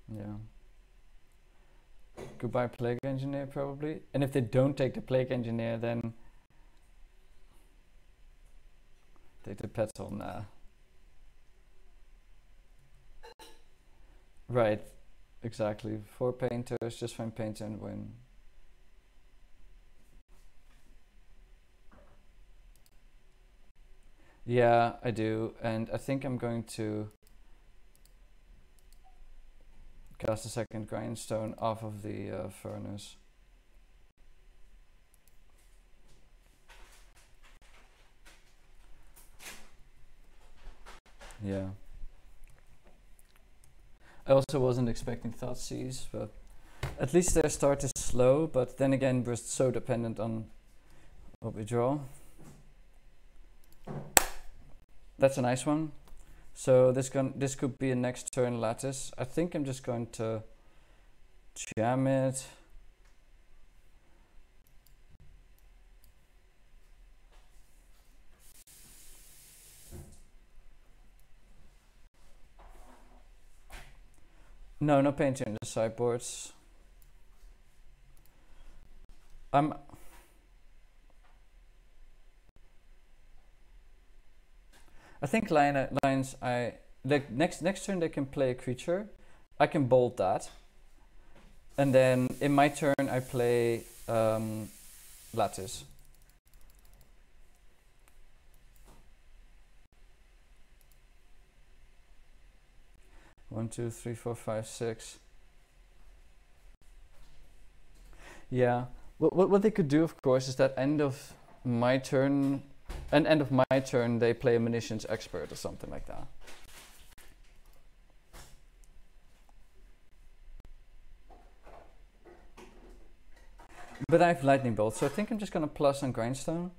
Yeah. Goodbye Plague Engineer probably. And if they don't take the Plague Engineer then take the petal nah. Right, exactly. For painters, just find painter and win. Yeah, I do, and I think I'm going to cast a second grindstone off of the uh, furnace. Yeah. I also wasn't expecting Thoughtseize, but at least their start is slow, but then again we're so dependent on what we draw. That's a nice one. So this gon this could be a next turn lattice. I think I'm just going to jam it. No, no painting the sideboards. I'm I think line, uh, lines I like next next turn they can play a creature. I can bolt that. And then in my turn I play um, lattice. One, two, three, four, five, six. Yeah. What, what, what they could do, of course, is that end of my turn, and end of my turn, they play a munitions expert or something like that. But I have lightning bolt, so I think I'm just gonna plus on grindstone.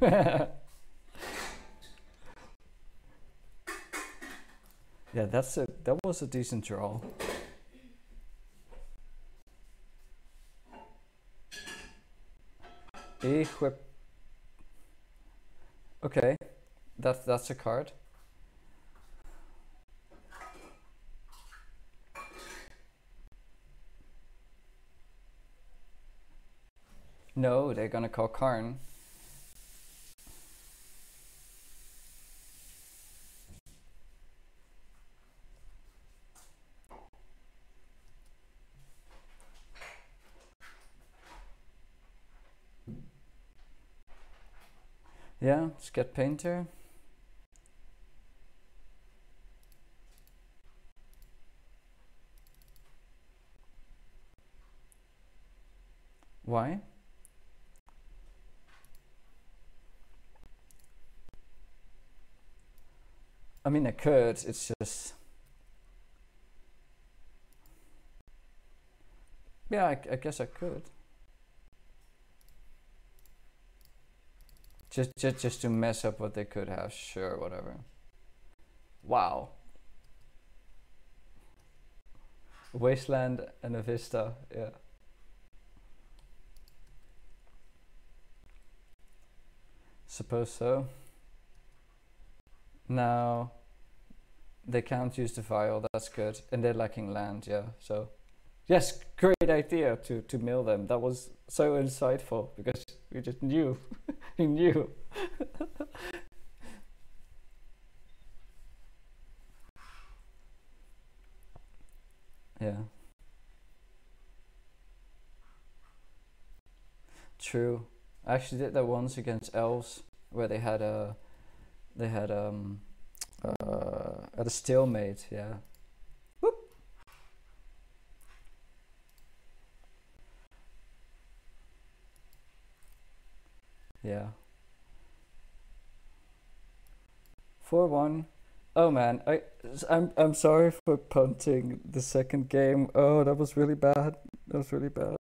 Yeah, that's a that was a decent draw. Equip. Okay, that's that's a card. No, they're gonna call Karn. Yeah, let's painter. Why? I mean, I could, it's just... Yeah, I, I guess I could. Just, just, just to mess up what they could have. Sure, whatever. Wow. Wasteland and a vista. Yeah. Suppose so. Now they can't use the vial. That's good, and they're lacking land. Yeah. So yes, great idea to to mill them. That was so insightful because we just knew. he knew. yeah. True. I actually did that once against elves where they had a they had um uh at a stalemate, yeah. Yeah. 4 1. Oh man, I I'm I'm sorry for punting the second game. Oh, that was really bad. That was really bad.